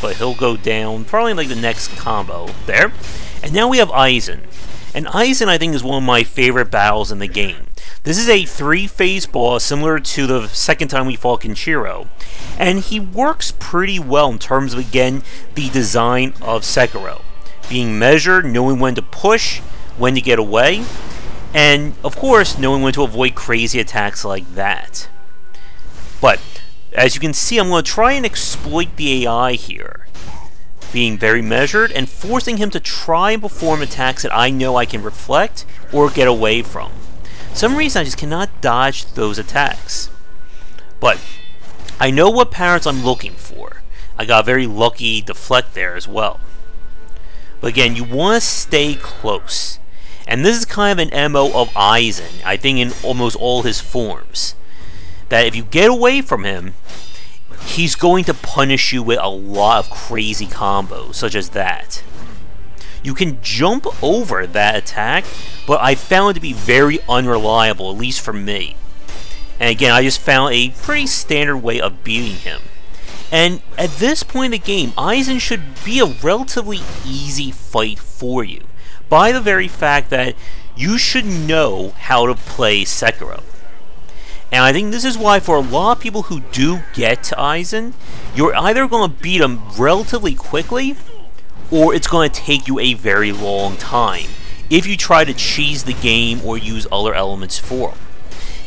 But he'll go down, probably like the next combo. There. And now we have Isshin. And Isshin, I think, is one of my favorite battles in the game. This is a three-phase boss, similar to the second time we fought Genichiro. And he works pretty well in terms of, again, the design of Sekiro. Being measured, knowing when to push, when to get away, and, of course, knowing when to avoid crazy attacks like that. But, as you can see, I'm going to try and exploit the AI here. Being very measured and forcing him to try and perform attacks that I know I can reflect or get away from some reason I just cannot dodge those attacks. But I know what patterns I'm looking for. I got very lucky deflect there as well. But again, you want to stay close. And this is kind of an MO of Isshin, I think in almost all his forms. That if you get away from him, he's going to punish you with a lot of crazy combos, such as that. You can jump over that attack, but I found it to be very unreliable, at least for me. And again, I just found a pretty standard way of beating him. And at this point in the game, Isshin should be a relatively easy fight for you, by the very fact that you should know how to play Sekiro. And I think this is why for a lot of people who do get to Isshin, you're either going to beat him relatively quickly, or it's going to take you a very long time if you try to cheese the game or use other elements for.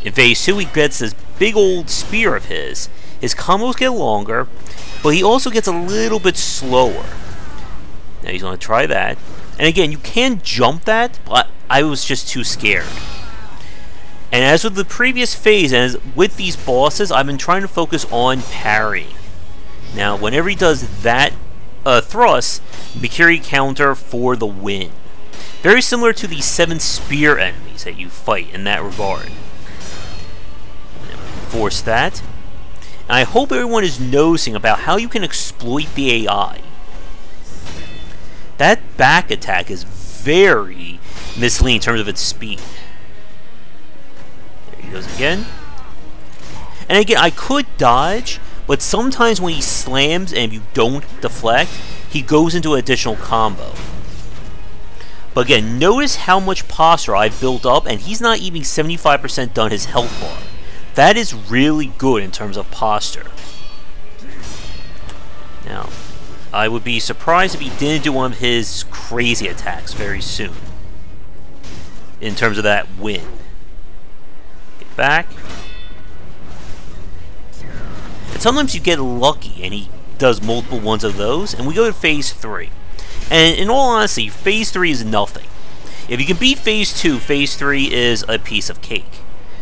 In phase 2 he gets this big old spear of his, his combos get longer, but he also gets a little bit slower. Now he's going to try that. And again, you can jump that, but I was just too scared. And as with the previous phase, and as with these bosses, I've been trying to focus on parrying. Now, whenever he does that uh, thrust, Mikiri counter for the win. Very similar to the seven spear enemies that you fight in that regard. Force that. And I hope everyone is noticing about how you can exploit the AI. That back attack is very misleading in terms of its speed. There he goes again. And again, I could dodge, but sometimes when he slams and you don't deflect, he goes into an additional combo. But again, notice how much posture I've built up, and he's not even 75% done his health bar. That is really good in terms of posture. Now, I would be surprised if he didn't do one of his crazy attacks very soon. In terms of that win. Get back. And sometimes you get lucky and he does multiple ones of those, and we go to phase 3. And in all honesty, phase 3 is nothing. If you can beat phase 2, phase 3 is a piece of cake.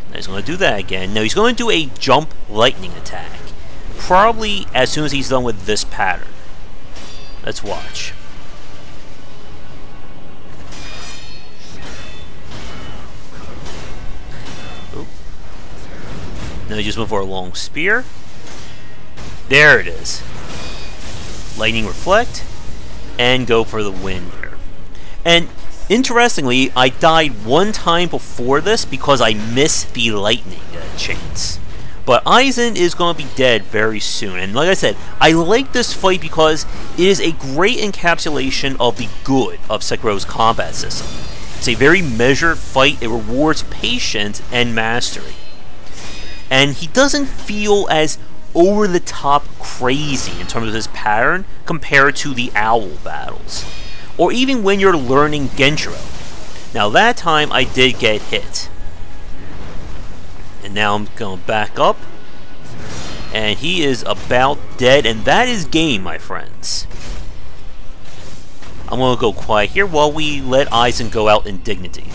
Now he's going to do that again. Now he's going to do a jump lightning attack. Probably as soon as he's done with this pattern. Let's watch. Oop. Now he just went for a long spear. There it is. Lightning Reflect, and go for the win here. And interestingly, I died one time before this because I missed the lightning uh, chance. But Isshin is going to be dead very soon. And like I said, I like this fight because it is a great encapsulation of the good of Sekiro's combat system. It's a very measured fight, it rewards patience and mastery. And he doesn't feel as over the top crazy in terms of his pattern compared to the owl battles. Or even when you're learning Genichiro. Now that time I did get hit. And now I'm going back up. And he is about dead, and that is game, my friends. I'm going to go quiet here while we let Isshin go out in dignity.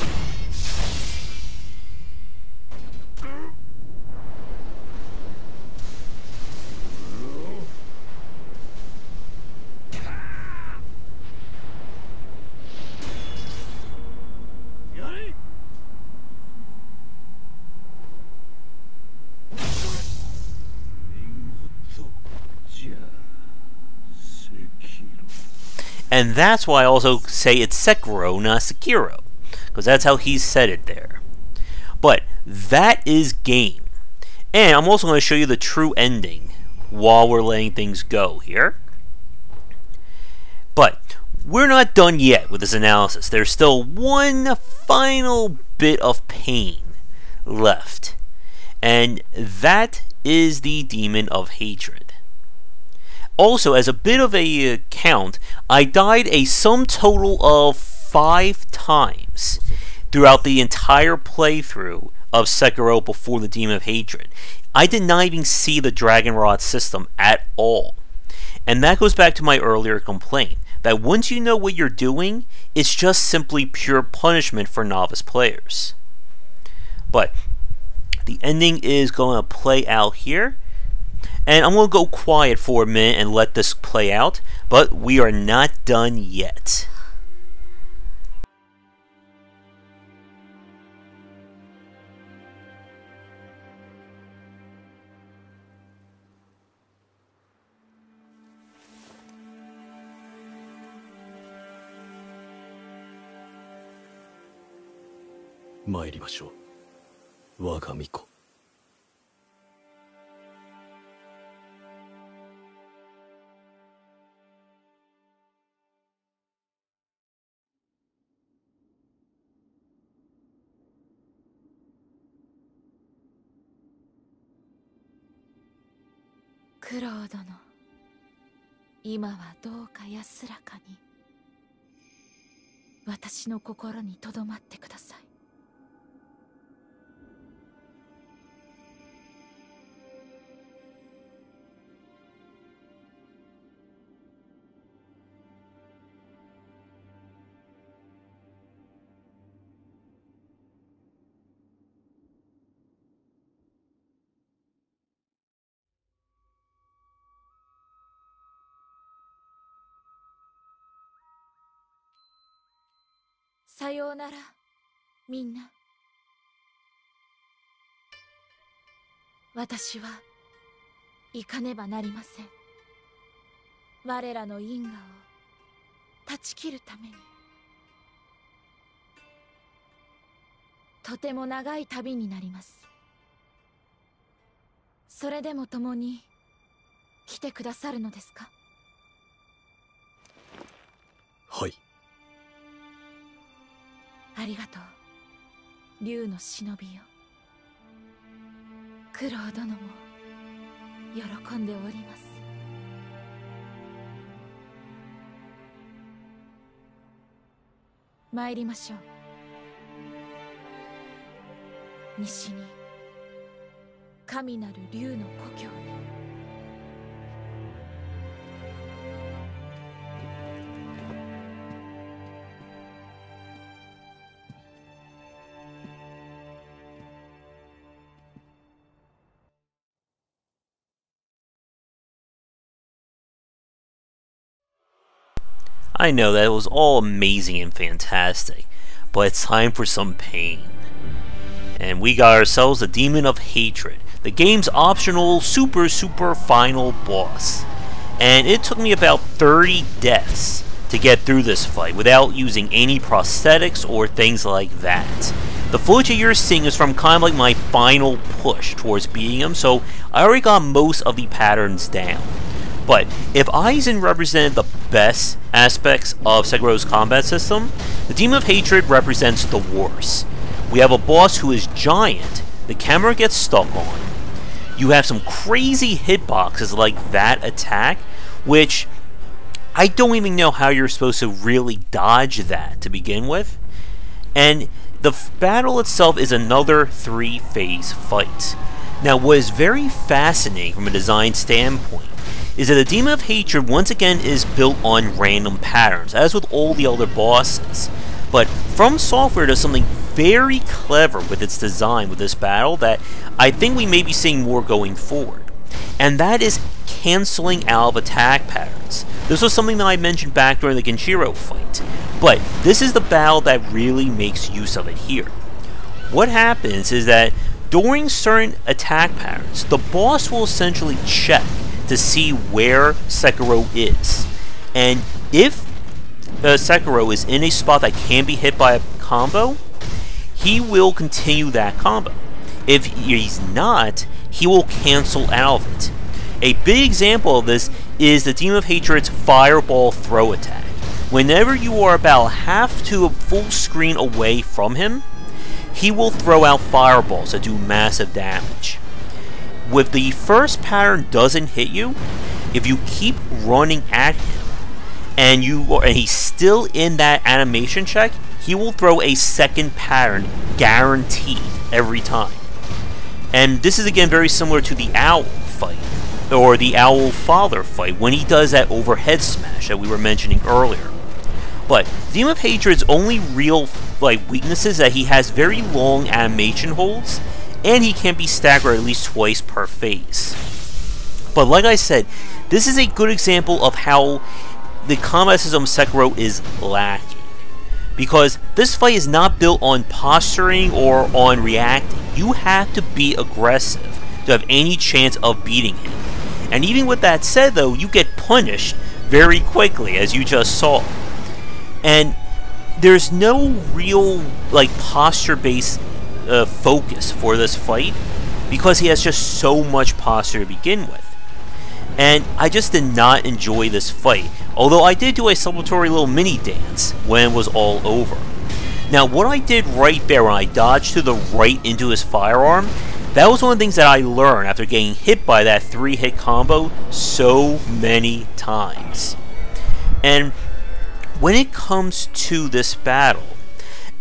And that's why I also say it's Sekiro, not Sekiro. Because that's how he said it there. But that is game. And I'm also going to show you the true ending while we're letting things go here. But we're not done yet with this analysis. There's still one final bit of pain left. And that is the demon of hatred. Also, as a bit of a uh, count, I died a sum total of five times throughout the entire playthrough of Sekiro before the Demon of Hatred. I did not even see the Dragonrot system at all. And that goes back to my earlier complaint that once you know what you're doing, it's just simply pure punishment for novice players. But the ending is going to play out here. And I'm going to go quiet for a minute and let this play out, but we are not done yet. Mairimasho, 我が巫女。 九郎殿。今はどうか安らかに。私の心にとどまってください。さようならみんな。私は行かねばなりません。我らの因果を断ち切るために。とても長い旅になります。それでも共に来てくださるのですか？はい。ありがとう。竜の忍びよ。九郎殿も喜んでおります。参りましょう。西に神なる竜の故郷に「I know that it was all amazing and fantastic, but it's time for some pain. And we got ourselves the Demon of Hatred, the game's optional super super final boss. And it took me about 30 deaths to get through this fight without using any prosthetics or things like that. The footage you're seeing is from kind of like my final push towards beating him, so I already got most of the patterns down. But if Isshin represented the best aspects of Sekiro's combat system, the Demon of Hatred represents the worst. We have a boss who is giant, the camera gets stuck on. you have some crazy hitboxes like that attack, which I don't even know how you're supposed to really dodge that to begin with. And the battle itself is another three phase fight. Now, what is very fascinating from a design standpoint is that the Demon of Hatred once again is built on random patterns, as with all the other bosses. But From Software does something very clever with its design with this battle that I think we may be seeing more going forward. And that is canceling out of attack patterns. This was something that I mentioned back during the Genichiro fight, but this is the battle that really makes use of it here. What happens is that during certain attack patterns, the boss will essentially check to see where Sekiro is. And if uh, Sekiro is in a spot that can be hit by a combo, he will continue that combo. If he's not, he will cancel out of it. A big example of this is the Demon of Hatred's Fireball Throw attack. Whenever you are about half to a full screen away from him, he will throw out fireballs that do massive damage. If the first pattern doesn't hit you, if you keep running at him and you and he's still in that animation check, he will throw a second pattern guaranteed every time. And this is again very similar to the owl fight or the owl father fight when he does that overhead smash that we were mentioning earlier. But Demon of Hatred's only real like weaknesses that he has very long animation holds, and he can be staggered at least twice per phase. But like I said, this is a good example of how the combat system Sekiro is lacking. Because this fight is not built on posturing or on reacting. You have to be aggressive to have any chance of beating him. And even with that said though, you get punished very quickly, as you just saw. And there's no real like posture-based uh, focus for this fight because he has just so much posture to begin with. And I just did not enjoy this fight, although I did do a celebratory little mini dance when it was all over. Now, what I did right there when I dodged to the right into his firearm, that was one of the things that I learned after getting hit by that three hit combo so many times. And when it comes to this battle,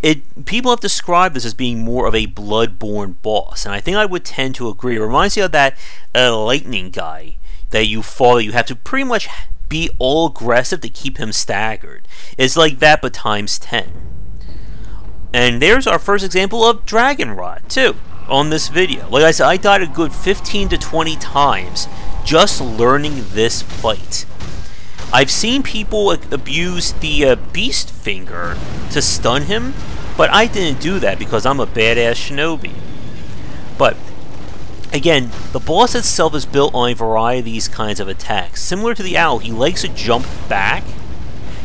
it people have described this as being more of a bloodborne boss, and I think I would tend to agree. It reminds me of that uh, lightning guy that you follow. You have to pretty much be all aggressive to keep him staggered. It's like that, but times ten. And there's our first example of Dragonrot too on this video. Like I said, I died a good 15 to 20 times just learning this fight. I've seen people abuse the uh, Beast Finger to stun him, but I didn't do that because I'm a badass shinobi. But, again, the boss itself is built on a variety of these kinds of attacks. Similar to the owl, he likes to jump back,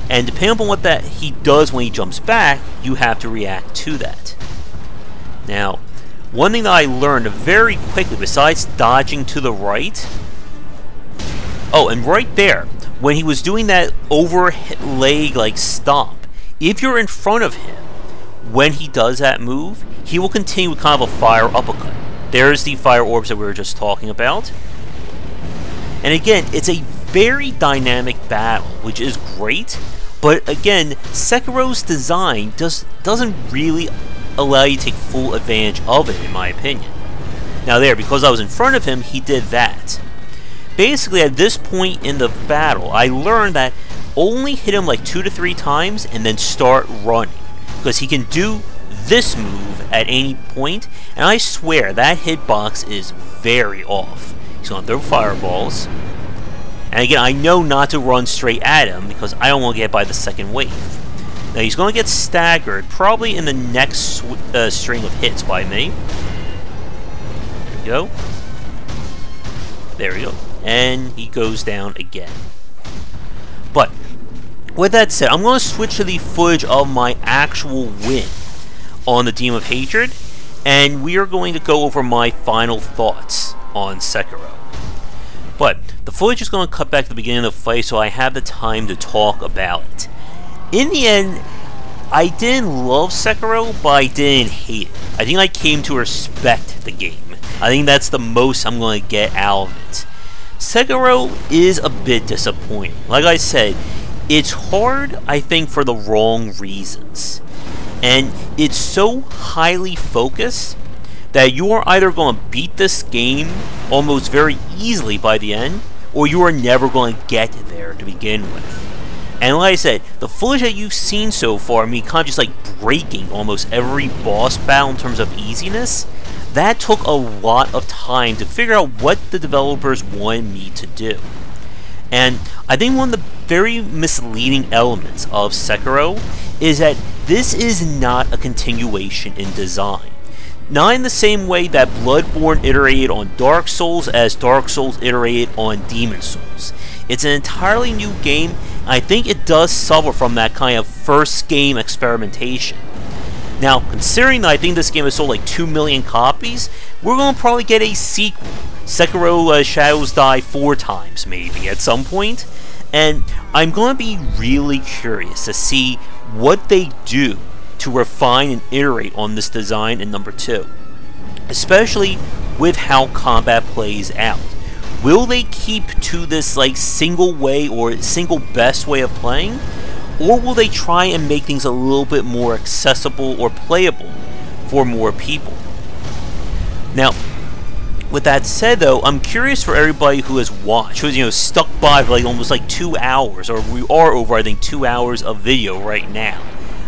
and depending on what that he does when he jumps back, you have to react to that. Now, one thing that I learned very quickly, besides dodging to the right... Oh, and right there, when he was doing that over leg like stomp, if you're in front of him when he does that move, he will continue with kind of a fire uppercut. There's the fire orbs that we were just talking about. And again, it's a very dynamic battle, which is great. But again, Sekiro's design does, doesn't really allow you to take full advantage of it, in my opinion. Now there, because I was in front of him, he did that basically at this point in the battle, I learned that only hit him like two to three times and then start running. Because he can do this move at any point, and I swear that hitbox is very off. He's going to throw fireballs. And again, I know not to run straight at him because I don't want to get by the second wave. Now he's going to get staggered, probably in the next uh, string of hits by me. There we go. There we go and he goes down again. But, with that said, I'm going to switch to the footage of my actual win on the Demon of Hatred, and we are going to go over my final thoughts on Sekiro. But, the footage is going to cut back to the beginning of the fight so I have the time to talk about it. In the end, I didn't love Sekiro, but I didn't hate it. I think I came to respect the game I think that's the most I'm going to get out of it. Sekiro is a bit disappointing. Like I said, it's hard, I think, for the wrong reasons. And it's so highly focused that you are either going to beat this game almost very easily by the end, or you are never going to get there to begin with. And like I said, the footage that you've seen so far, I mean, kind of just like breaking almost every boss battle in terms of easiness, that took a lot of time to figure out what the developers wanted me to do. And I think one of the very misleading elements of Sekiro is that this is not a continuation in design. Not in the same way that Bloodborne iterated on Dark Souls as Dark Souls iterated on Demon Souls. It's an entirely new game, I think it does suffer from that kind of first game experimentation. Now, considering that I think this game has sold like 2 million copies, we're going to probably get a sequel. Sekiro uh, Shadows Die four times, maybe, at some point. And I'm going to be really curious to see what they do to refine and iterate on this design in number 2. Especially with how combat plays out. Will they keep to this like single way or single best way of playing? Or will they try and make things a little bit more accessible or playable for more people? Now, with that said, though, I'm curious for everybody who has watched, who's you know stuck by for like almost like two hours, or we are over, I think, two hours of video right now,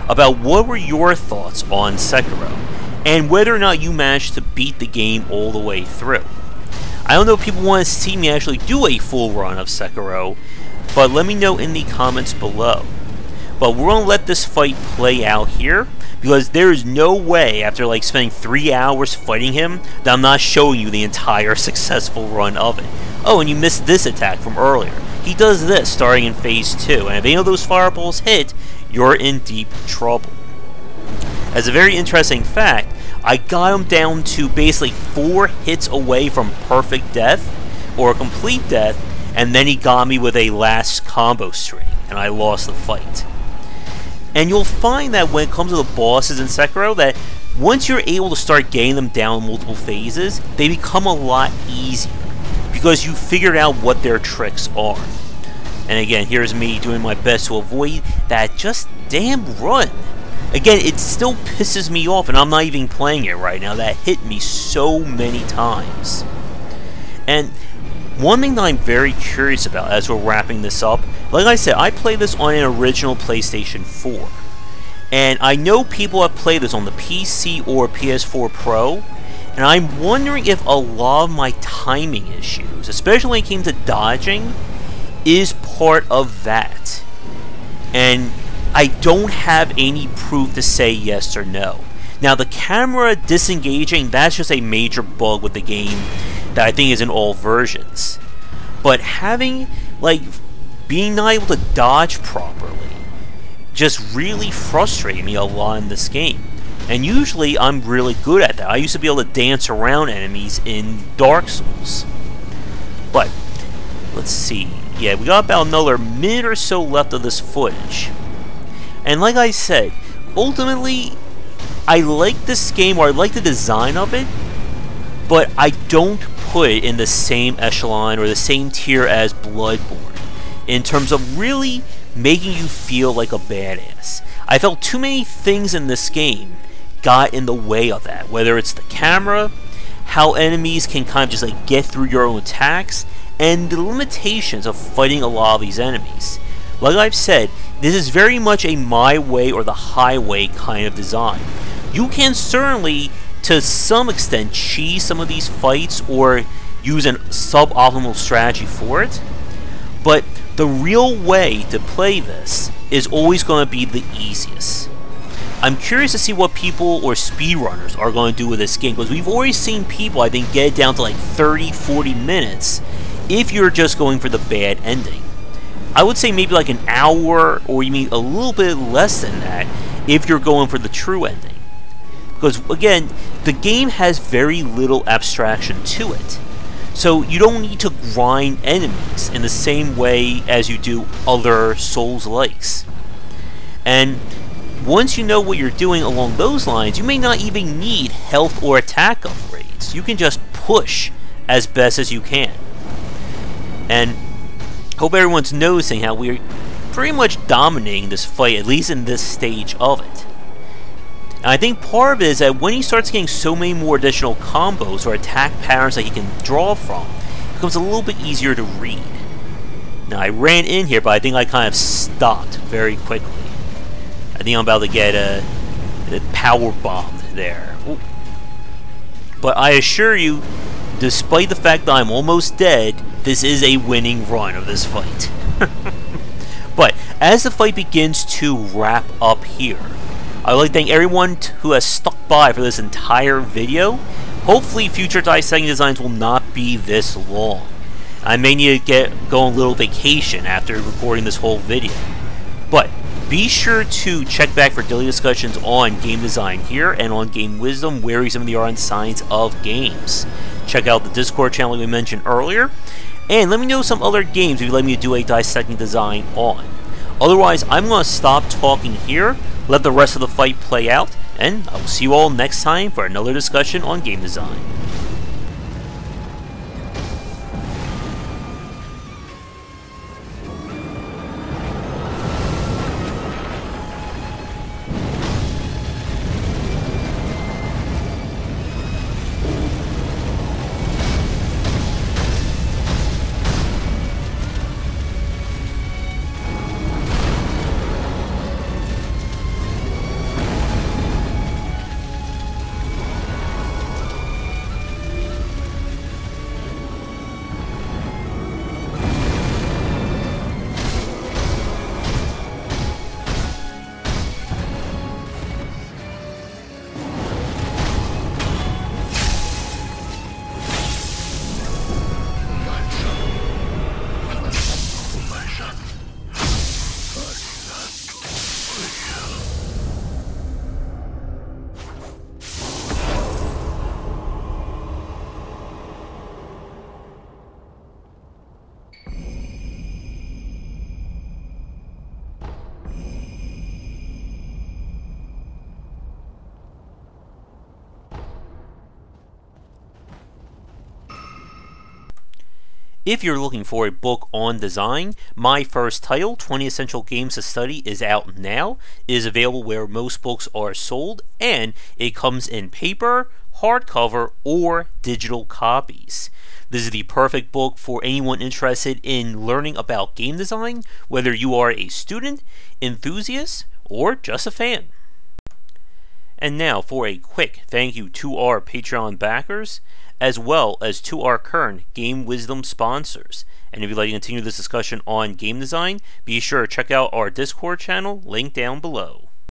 about what were your thoughts on Sekiro, and whether or not you managed to beat the game all the way through. I don't know if people want to see me actually do a full run of Sekiro, but let me know in the comments below. But we're going to let this fight play out here, because there is no way, after like spending three hours fighting him, that I'm not showing you the entire successful run of it. Oh, and you missed this attack from earlier. He does this starting in phase 2, and if any of those fireballs hit, you're in deep trouble. As a very interesting fact, I got him down to basically four hits away from perfect death, or complete death, and then he got me with a last combo string, and I lost the fight. And you'll find that when it comes to the bosses in Sekiro, that once you're able to start getting them down multiple phases, they become a lot easier because you figured out what their tricks are. And again, here's me doing my best to avoid that just damn run. Again, it still pisses me off, and I'm not even playing it right now. That hit me so many times. And one thing that I'm very curious about as we're wrapping this up, like I said, I played this on an original PlayStation 4. And I know people have played this on the PC or PS4 Pro, and I'm wondering if a lot of my timing issues, especially when it came to dodging, is part of that. And I don't have any proof to say yes or no. Now, the camera disengaging, that's just a major bug with the game that I think is in all versions. But having, like, being not able to dodge properly just really frustrated me a lot in this game. And usually I'm really good at that. I used to be able to dance around enemies in Dark Souls. But, let's see. Yeah, we got about another minute or so left of this footage. And like I said, ultimately, I like this game, or I like the design of it, but I don't put it in the same echelon or the same tier as Bloodborne in terms of really making you feel like a badass. I felt too many things in this game got in the way of that, whether it's the camera, how enemies can kind of just like get through your own attacks, and the limitations of fighting a lot of these enemies. Like I've said, this is very much a my way or the highway kind of design. You can certainly to some extent cheese some of these fights or use a suboptimal strategy for it. But the real way to play this is always going to be the easiest. I'm curious to see what people or speedrunners are going to do with this game because we've already seen people, I think, get it down to like 30 40 minutes if you're just going for the bad ending. I would say maybe like an hour or even a little bit less than that if you're going for the true ending. Because again, the game has very little abstraction to it. So you don't need to grind enemies in the same way as you do other Souls-likes. And once you know what you're doing along those lines, you may not even need health or attack upgrades. You can just push as best as you can. And hope everyone's noticing how we're pretty much dominating this fight, at least in this stage of it. And I think part of it is that when he starts getting so many more additional combos or attack patterns that he can draw from, it becomes a little bit easier to read. Now I ran in here, but I think I kind of stopped very quickly. I think I'm about to get a, a power bombed there. Ooh. But I assure you, despite the fact that I'm almost dead, this is a winning run of this fight. but as the fight begins to wrap up here, I would like to thank everyone who has stuck by for this entire video. Hopefully future dissecting designs will not be this long. I may need to get go on a little vacation after recording this whole video. But be sure to check back for daily discussions on game design here and on game wisdom, where some of the art and science of games. Check out the Discord channel we mentioned earlier, and let me know some other games if you'd like me to do a dissecting design on. Otherwise, I'm going to stop talking here, let the rest of the fight play out, and I will see you all next time for another discussion on game design. If you're looking for a book on design, my first title, 20 Essential Games to Study, is out now. It is available where most books are sold, and it comes in paper, hardcover, or digital copies. This is the perfect book for anyone interested in learning about game design, whether you are a student, enthusiast, or just a fan. And now for a quick thank you to our Patreon backers as well as to our current Game Wisdom sponsors. And if you'd like to continue this discussion on game design, be sure to check out our Discord channel, link down below.